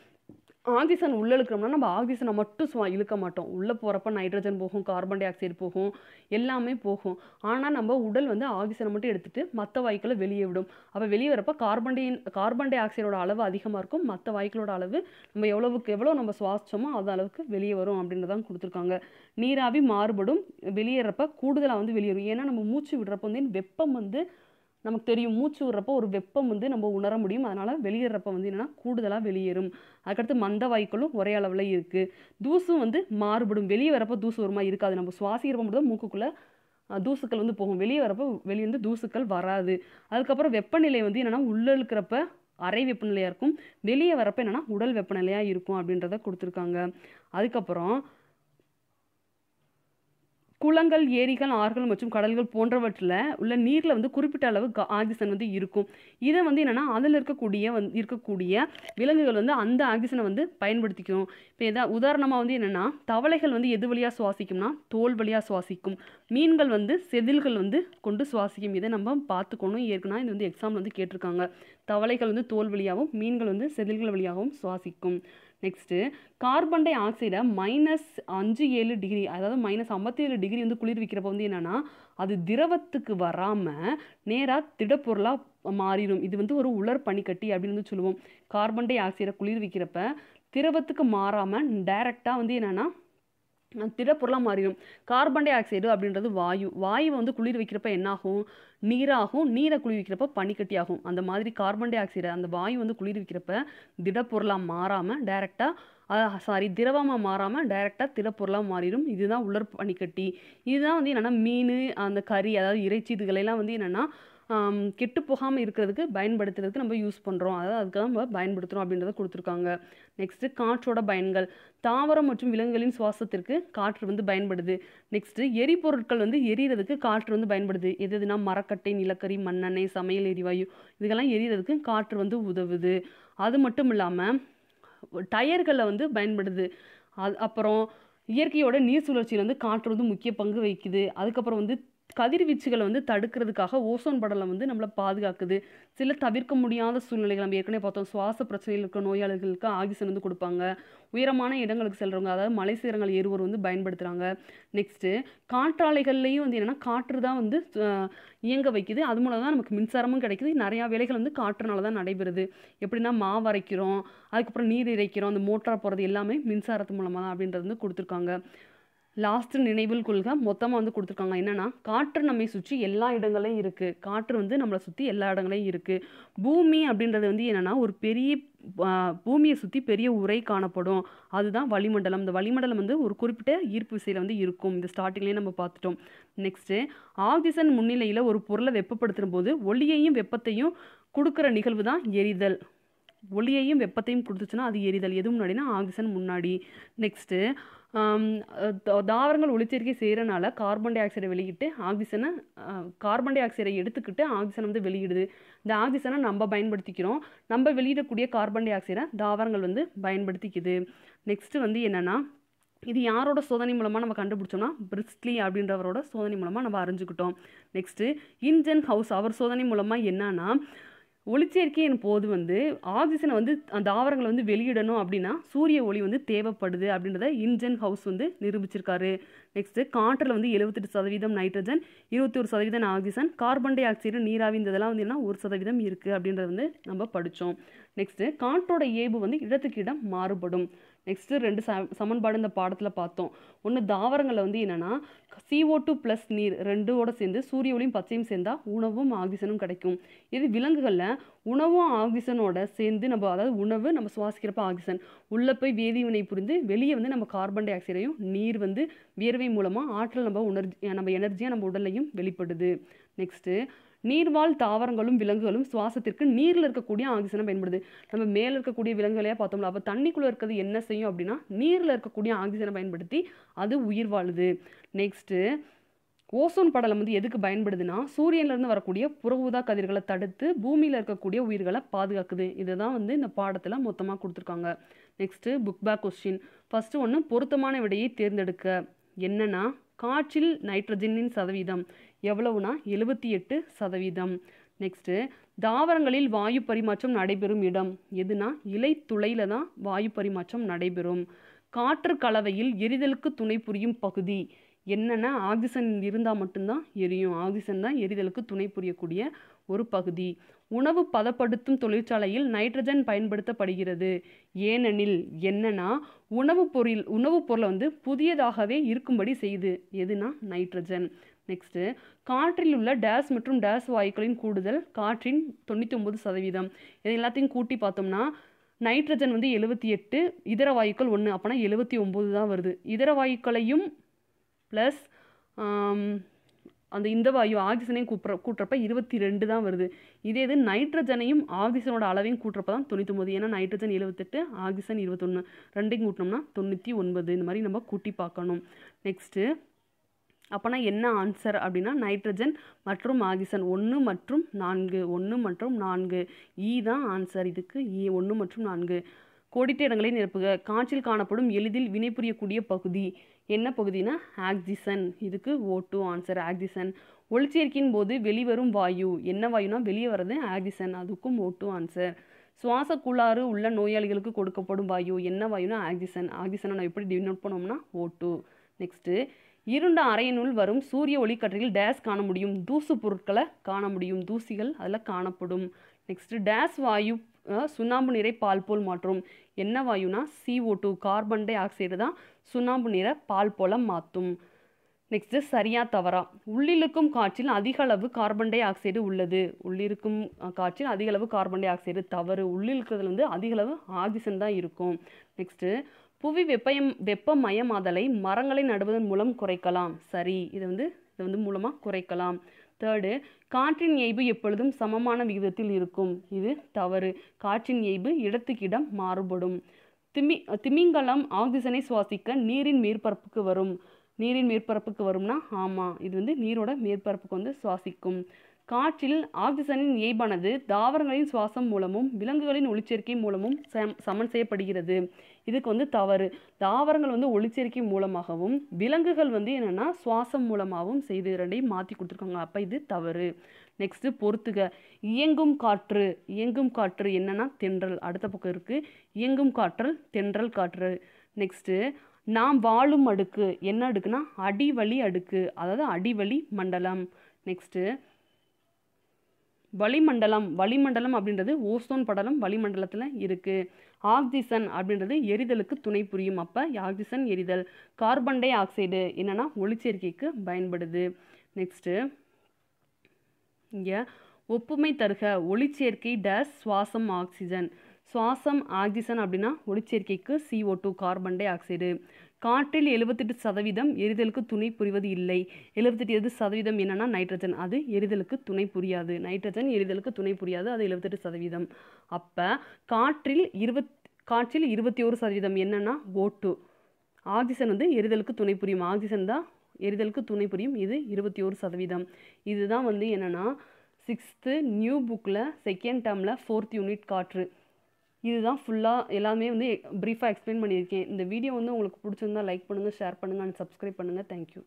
ஆக்சிஜன் உள்ளே இழுக்கிறோம்னா நம்ம ஆக்சிஜனை மட்டும் சுவா இழுக்க மாட்டோம். உள்ளே போகிறப்ப நைட்ரஜன் போகும் கார்பன் டை ஆக்சைடு போகும் எல்லாமே போகும். ஆனால் நம்ம உடல் வந்து ஆக்சிஜனை மட்டும் எடுத்துகிட்டு மற்ற வாய்க்களை வெளியே விடும். அப்போ வெளியே வரப்போ கார்பன் டை கார்பன் டை ஆக்சைடோட அளவு அதிகமாக இருக்கும். மற்ற வாய்க்களோட அளவு நம்ம எவ்வளவுக்கு எவ்வளோ நம்ம சுவாசிச்சோமோ அது அளவுக்கு வெளியே வரும் அப்படின்றதான் கொடுத்துருக்காங்க. நீராவி மாறுபடும். வெளியேறப்ப கூடுதலாக வந்து வெளியேறும். ஏன்னா நம்ம மூச்சு விடுறப்ப வந்து வெப்பம் வந்து நமக்கு தெரியும். மூச்சு விடுறப்போ ஒரு வெப்பம் வந்து நம்ம உணர முடியும். அதனால் வெளியேறப்ப வந்து என்னென்னா கூடுதலாக வெளியேறும். அதுக்கடுத்து மந்த வாய்க்களும் ஒரே அளவில் இருக்குது தூசும் வந்து மாறுபடும். வெளியே வரப்போ தூசு வருமா இருக்காது. நம்ம சுவாசிக்கிறப்ப மட்டும் மூக்குக்குள்ளே தூசுக்கள் வந்து போகும். வெளியே வரப்போ வெளியே வந்து தூசுக்கள் வராது. அதுக்கப்புறம் வெப்பநிலை வந்து என்னென்னா உள்ளே இருக்கிறப்ப அறை வெப்பநிலையாக இருக்கும். வெளியே வரப்போ என்னென்னா உடல் வெப்பநிலையாக இருக்கும் அப்படின்றத கொடுத்துருக்காங்க. அதுக்கப்புறம் குளங்கள் ஏரிகள் ஆறுகள் மற்றும் கடல்கள் போன்றவற்றில் உள்ள நீரில் வந்து குறிப்பிட்ட அளவு ஆக்சிஜன் வந்து இருக்கும். இதை வந்து என்னென்னா அதில் இருக்கக்கூடிய வந் இருக்கக்கூடிய விலங்குகள் வந்து அந்த ஆக்சிஜனை வந்து பயன்படுத்திக்கும் இப்போ எதா உதாரணமாக வந்து என்னென்னா தவளைகள் வந்து எது வழியாக சுவாசிக்கும்னா தோல் வழியாக சுவாசிக்கும். மீன்கள் வந்து செதில்கள் வந்து கொண்டு சுவாசிக்கும். இதை நம்ம பார்த்துக்கணும். ஏற்கனவே இது வந்து எக்ஸாமில் வந்து கேட்டிருக்காங்க. தவளைகள் வந்து தோல் வழியாகவும் மீன்கள் வந்து செதில்கள் வழியாகவும் சுவாசிக்கும். நெக்ஸ்ட்டு கார்பன் டை ஆக்சைடை மைனஸ் அஞ்சு ஏழு டிகிரி அதாவது மைனஸ் ஐம்பத்தி ஏழு டிகிரி வந்து குளிர்விக்கிறப்ப வந்து என்னென்னா அது திரவத்துக்கு வராமல் நேராக திடப்பொருளாக மாறிடும். இது வந்து ஒரு உலர் பனிக்கட்டி அப்படின்னு வந்து சொல்லுவோம். கார்பன் டை ஆக்சைடை குளிர்விக்கிறப்ப திரவத்துக்கு மாறாமல் டைரெக்டாக வந்து என்னென்னா திடப்பொருளாக மாறிடும். கார்பன் டை ஆக்சைடு அப்படின்றது வாயு. வாயு வந்து குளிர் வைக்கிறப்ப என்னாகும்? நீராகும். நீரை குளிர் வைக்கிறப்ப பனிக்கட்டியாகும் அந்த மாதிரி கார்பன் டை ஆக்சைடு அந்த வாயு வந்து குளிர் வைக்கிறப்ப திடப்பொருளாக மாறாமல் டைரெக்டாக சாரி திரவமாக மாறாமல் டைரெக்டாக திடப்பொருளாக மாறிடும். இதுதான் உலர் பனிக்கட்டி. இதுதான் வந்து என்னென்னா மீன் அந்த கறி அதாவது இறைச்சி இதுகளெல்லாம் வந்து என்னென்னா கெட்டு போகாமல் இருக்கிறதுக்கு பயன்படுத்துறதுக்கு நம்ம யூஸ் பண்ணுறோம் அதாவது அதுக்காக நம்ம பயன்படுத்துகிறோம் அப்படின்றத கொடுத்துருக்காங்க. நெக்ஸ்ட்டு காற்றோட பயன்கள். தாவரம் மற்றும் விலங்குகளின் சுவாசத்திற்கு காற்று வந்து பயன்படுது. நெக்ஸ்ட்டு எரிபொருட்கள் வந்து எரியறதுக்கு காற்று வந்து பயன்படுது. எது எதுனா மரக்கட்டை நிலக்கரி மண்ணெண்ணெய் சமையல் எரிவாயு இதுக்கெல்லாம் எரியறதுக்கு காற்று வந்து உதவுது. அது மட்டும் இல்லாமல் டயர்களில் வந்து பயன்படுது. அது அப்புறம் இயற்கையோட நீர் சுழற்சியில் வந்து காற்று வந்து முக்கிய பங்கு வகிக்குது. அதுக்கப்புறம் வந்து கதிர்வீச்சுகளை வந்து தடுக்கிறதுக்காக ஓசோன் படலம் வந்து நம்மளை பாதுகாக்குது. சில தவிர்க்க முடியாத சூழ்நிலைகள் நம்ம ஏற்கனவே பார்த்தோம். சுவாச பிரச்சனையில் இருக்க நோயாளிகளுக்கு ஆக்சிஜன் வந்து கொடுப்பாங்க. உயரமான இடங்களுக்கு செல்றவங்க அதாவது மலை சீரங்கள் ஏறுவோர் வந்து பயன்படுத்துகிறாங்க நெக்ஸ்ட்டு காற்றாலைகள்லையும் வந்து என்னென்னா காற்று தான் வந்து இயங்க வைக்குது. அது மூலம் தான் நமக்கு மின்சாரமும் கிடைக்குது. நிறையா வேலைகள் வந்து காற்றுனால தான் நடைபெறுது. எப்படின்னா மாவு அரைக்கிறோம் அதுக்கப்புறம் நீர் இறைக்கிறோம் அந்த மோட்டார் போகிறது எல்லாமே மின்சாரத்து மூலமாக தான் அப்படின்றது வந்து கொடுத்துருக்காங்க. லாஸ்ட்டு நினைவில் கொள்க. மொத்தமாக வந்து கொடுத்துருக்காங்க. என்னன்னா காற்று நம்மை சுற்றி எல்லா இடங்களையும் இருக்குது காற்று வந்து நம்மளை சுற்றி எல்லா இடங்களையும் இருக்குது பூமி அப்படின்றது வந்து என்னன்னா ஒரு பெரிய பூமியை சுற்றி பெரிய உரை காணப்படும். அதுதான் வளிமண்டலம். இந்த வளிமண்டலம் வந்து ஒரு குறிப்பிட்ட ஈர்ப்பு விசையில் வந்து இருக்கும். இந்த ஸ்டார்டிங்லேயே நம்ம பார்த்துட்டோம். நெக்ஸ்ட்டு ஆக்சிஜன் முன்னிலையில் ஒரு பொருளை வெப்பப்படுத்தும் போது ஒளியையும் வெப்பத்தையும் கொடுக்குற நிகழ்வு தான் எரிதல். ஒளியையும் வெப்பத்தையும் கொடுத்துச்சுன்னா அது எரிதல். எது முன்னாடினா ஆக்சிஜன் முன்னாடி. நெக்ஸ்ட்டு தாவரங்கள் ஒளிச்சேர்க்கை செய்கிறனால கார்பன் டை ஆக்சைடை வெளியிட்டு ஆக்சிஜனை கார்பன் டை ஆக்சைடை எடுத்துக்கிட்டு ஆக்சிஜன் வந்து வெளியிடுது. இந்த ஆக்சிஜனை நம்ம பயன்படுத்திக்கிறோம். நம்ம வெளியிடக்கூடிய கார்பன் டை ஆக்சைடை தாவரங்கள் வந்து பயன்படுத்திக்குது. நெக்ஸ்ட்டு வந்து என்னென்னா இது யாரோட சோதனை மூலமாக நம்ம கண்டுபிடிச்சோம்னா பிரிஸ்ட்லி அப்படின்றவரோட சோதனை மூலமாக நம்ம அறிஞ்சுக்கிட்டோம். நெக்ஸ்ட்டு இன்ஜன் ஹவுஸ் அவர் சோதனை மூலமாக என்னன்னா ஒளிச்சேர்க்கையின் போது வந்து ஆக்சிஜனை வந்து அந்த தாவரங்களை வந்து வெளியிடணும் அப்படின்னா சூரிய ஒளி வந்து தேவைப்படுது அப்படின்றத இன்ஜன் ஹவுஸ் வந்து நிரூபிச்சிருக்காரு. நெக்ஸ்ட்டு காற்றில் வந்து எழுபத்தெட்டு சதவீதம் நைட்ரஜன் இருபத்தி ஒரு சதவீதம் ஆக்சிஜன் கார்பன் டை ஆக்சைடு நீராவி இதெல்லாம் வந்து என்ன ஒரு சதவீதம் இருக்குது அப்படின்றத வந்து நம்ம படித்தோம் நெக்ஸ்ட்டு காற்றோட ஏபு வந்து இடத்துக்கு இடம் மாறுபடும். நெக்ஸ்ட்டு ரெண்டு ச சமன்பாடு இந்த பாடத்தில் பார்த்தோம். ஒன்று தாவரங்களில் வந்து என்னென்னா சிஓ டூ ப்ளஸ் நீர் ரெண்டோட சேர்ந்து சூரிய ஒளியும் பச்சையும் சேர்ந்தால் உணவும் ஆக்சிஜனும் கிடைக்கும். இது விலங்குகளில் உணவும் ஆக்சிஜனோட சேர்ந்து நம்ம அதாவது உணவு நம்ம சுவாசிக்கிறப்ப ஆக்சிஜன். உள்ளே போய் வேதிவினை புரிந்து வெளியே வந்து நம்ம கார்பன் டை ஆக்சைடையும் நீர் வந்து வியர்வை மூலமாக ஆற்றல் நம்ம உணர்ச்சி நம்ம எனர்ஜியாக நம்ம உடல்லையும் வெளிப்படுது. நெக்ஸ்ட்டு நீர்வாழ் தாவரங்களும் விலங்குகளும் சுவாசத்திற்கு நீரில் இருக்கக்கூடிய ஆக்சிஜனை பயன்படுது. நம்ம மேலே இருக்கக்கூடிய விலங்குகளையே பார்த்தோம்ல அப்போ தண்ணிக்குள்ளே இருக்கிறது என்ன செய்யும் அப்படின்னா நீரில் இருக்கக்கூடிய ஆக்சிஜனை பயன்படுத்தி அது உயிர் வாழுது. நெக்ஸ்ட்டு ஓசோன் படலம் வந்து எதுக்கு பயன்படுதுன்னா சூரியன்லேருந்து வரக்கூடிய புற ஊதா கதிர்களை தடுத்து பூமியில் இருக்கக்கூடிய உயிர்களை பாதுகாக்குது. இதை தான் வந்து இந்த பாடத்தில் மொத்தமாக கொடுத்துருக்காங்க. Next book back question first ஒன்று பொருத்தமான விடையை தேர்ந்தெடுக்க. என்னென்னா காற்றில் நைட்ரஜனின் சதவீதம். எவ்வளவுனா எழுபத்தி எட்டு சதவீதம். நெக்ஸ்ட்டு தாவரங்களில் வாயு பரிமாற்றம் நடைபெறும் இடம் எதுனா இலை தான் வாயு பரிமாற்றம் நடைபெறும். காற்று கலவையில் எரிதலுக்கு துணை புரியும் பகுதி என்னென்னா ஆக்சிஜன் இருந்தால் மட்டும்தான் எரியும். ஆக்சிஜன் தான் எரிதலுக்கு துணை புரியக்கூடிய ஒரு பகுதி. உணவு பதப்படுத்தும் தொழிற்சாலையில் நைட்ரஜன் பயன்படுத்தப்படுகிறது. ஏனெனில் என்னன்னா உணவுப் பொருள் உணவுப் பொருளை வந்து புதியதாகவே இருக்கும்படி செய்யுது எதுனா? நைட்ரஜன். நெக்ஸ்ட்டு காற்றில் உள்ள டேஸ் மற்றும் டேஸ் வாயுக்களின் கூடுதல் காற்றின் தொண்ணூற்றி ஒம்பது சதவீதம். இது எல்லாத்தையும் கூட்டி பார்த்தோம்னா நைட்ரஜன் வந்து எழுபத்தி எட்டு இதர வாயுக்கள் ஒன்று அப்போனா எழுபத்தி ஒம்பது தான் வருது. இதர வாயுக்களையும் ப்ளஸ் அந்த இந்த வாயு ஆக்சிஜனையும் கூப்பிட்ற கூட்டுறப்ப இருபத்தி ரெண்டு தான் வருது. இதே இது நைட்ரஜனையும் ஆக்சிஜனோட அளவையும் கூட்டுறப்ப தான் தொண்ணூத்தொம்பது. ஏன்னா நைட்ரஜன் எழுபத்தெட்டு ஆக்சிஜன் இருபத்தொன்று ரெண்டையும் கூட்டினோம்னா தொண்ணூற்றி ஒன்பது. இந்த மாதிரி நம்ம கூட்டி பார்க்கணும். நெக்ஸ்ட்டு அப்போனா என்ன ஆன்சர் அப்படின்னா நைட்ரஜன் மற்றும் ஆக்சிஜன் ஒன்று மற்றும் நான்கு. ஒன்று மற்றும் நான்கு. இ தான் ஆன்சர் இதுக்கு. E இ ஒன்று மற்றும் நான்கு. கோடிட்ட இடங்களை நிரப்புக. காற்றில் காணப்படும் எளிதில் வினைபுரியக்கூடிய பகுதி. என்ன பகுதினா ஆக்சிசன். இதுக்கு ஓ டூ ஆன்சர் ஆக்சிசன். ஒளிச்சேர்க்கையின் போது வெளிவரும் வாயு. என்ன வாயுனா வெளியே வர்றது ஆக்சிசன். அதுக்கும் ஓ டூ ஆன்சர் சுவாச குளாறு உள்ள நோயாளிகளுக்கு கொடுக்கப்படும் வாயு. என்ன வாயுனா ஆக்சிசன். ஆக்சிசனை நம்ம எப்படி டினோட் பண்ணோம்னா ஓ டூ நெக்ஸ்ட்டு இருண்ட அறையினுள் வரும் சூரிய ஒளிக்கற்றையில் டேஸ் காண முடியும். தூசு பொருட்களை காண முடியும். தூசிகள் அதில் காணப்படும். நெக்ஸ்ட்டு டேஸ் வாயு சுண்ணாம்பு நீரை பால் போல் மாற்றும். என்ன வாயுனா CO two carbon dioxide தான் சுண்ணாம்பு நிற பால் போல மாற்றும் நெக்ஸ்ட்டு சரியா தவறா. உள்ளிருக்கும் காற்றில் அதிக அளவு கார்பன் டை ஆக்சைடு உள்ளது உள்ளிருக்கும் காற்றில் அதிக அளவு கார்பன் டை ஆக்சைடு தவறு. உள்ளிருக்கிறதுல வந்து அதிக அளவு ஆக்சிஜன் தான் இருக்கும். நெக்ஸ்ட்டு புவி வெப்பயம் வெப்பமயமாதலை மரங்களை நடுவதன் மூலம் குறைக்கலாம். சரி இது வந்து இது வந்து மூலமாக குறைக்கலாம். தேர்டு காற்றின் இயல்பு எப்பொழுதும் சமமான விகிதத்தில் இருக்கும். இது தவறு. காற்றின் இயல்பு இடத்துக்கு இடம் மாறுபடும். திமி திமிங்கலம் ஆக்சிஜனை சுவாசிக்க நீரின் மேற்பரப்புக்கு வரும். நீரின் மேற்பரப்புக்கு வரும்னா ஆமாம் இது வந்து நீரோட மேற்பரப்புக்கு வந்து சுவாசிக்கும். காற்றில் ஆக்சிஜனின் இயல்பானது தாவரங்களின் சுவாசம் மூலமும் விலங்குகளின் ஒளிச்சேர்க்கை மூலமும் சமன் செய்யப்படுகிறது. இதுக்கு வந்து தவறு. தாவரங்கள் வந்து ஒளிச்சேர்க்கை மூலமாகவும் விலங்குகள் வந்து என்னென்னா சுவாசம் மூலமாகவும் செய்து ரெண்டையும் மாற்றி கொடுத்துருக்காங்க. அப்போ இது தவறு. நெக்ஸ்ட்டு பொறுத்துக. இயங்கும் காற்று இயங்கும் காற்று என்னன்னா தென்றல். அடுத்த பக்கம் இருக்குது இயங்கும் காற்றல் தென்றல் காற்று. நெக்ஸ்ட்டு நாம் வாழும் அடுக்கு என்ன அடுக்குன்னா? அடிவழி அடுக்கு. அதாவது அடிவழி மண்டலம். நெக்ஸ்ட்டு வளிமண்டலம். வளிமண்டலம் அப்படின்றது ஓசோன் படலம் வளிமண்டலத்தில் இருக்குது ஆக்சிஜன் அப்படின்றது எரிதலுக்கு துணை புரியும். அப்போ ஆக்சிஜன் எரிதல். கார்பன் டை ஆக்சைடு என்னென்னா ஒளிச்சேர்க்கைக்கு பயன்படுது. நெக்ஸ்ட்டு இங்கே ஒப்புமை தருக ஒளிச்சேர்க்கை டேஸ் சுவாசம் ஆக்சிஜன். சுவாசம் ஆக்சிஜன் அப்படின்னா ஒளிச்சேர்க்கைக்கு CO two carbon dioxide காற்றில் எழுபத்தெட்டு சதவீதம் எரிதலுக்கு துணை புரிவது இல்லை. எழுபத்தெட்டு எது சதவீதம் என்னென்னா நைட்ரஜன் அது எரிதலுக்கு துணை புரியாது. நைட்ரஜன் எரிதலுக்கு துணை புரியாது. அது எழுபத்தெட்டு சதவீதம். அப்போ காற்றில் இருபத் காற்றில் இருபத்தி ஒரு சதவீதம் என்னென்னா ஓட்டு ஆக்சிஜன் வந்து எரிதலுக்கு துணை புரியும். ஆக்சிஜன் தான் எரிதலுக்கு துணை புரியும். இது இருபத்தி ஒரு சதவீதம். இதுதான் வந்து என்னென்னா சிக்ஸ்த்து நியூ புக்கில் செகண்ட் டேர்மில் ஃபோர்த் யூனிட் காற்று. இதுதான் ஃபுல்லாக எல்லாமே வந்து ப்ரீஃபாக எக்ஸ்பிளைன் பண்ணியிருக்கேன். இந்த வீடியோ வந்து உங்களுக்கு பிடிச்சிருந்தா லைக் பண்ணுங்கள் ஷேர் பண்ணுங்கள் அண்ட் சப்ஸ்கிரைப் பண்ணுங்கள் தேங்க்யூ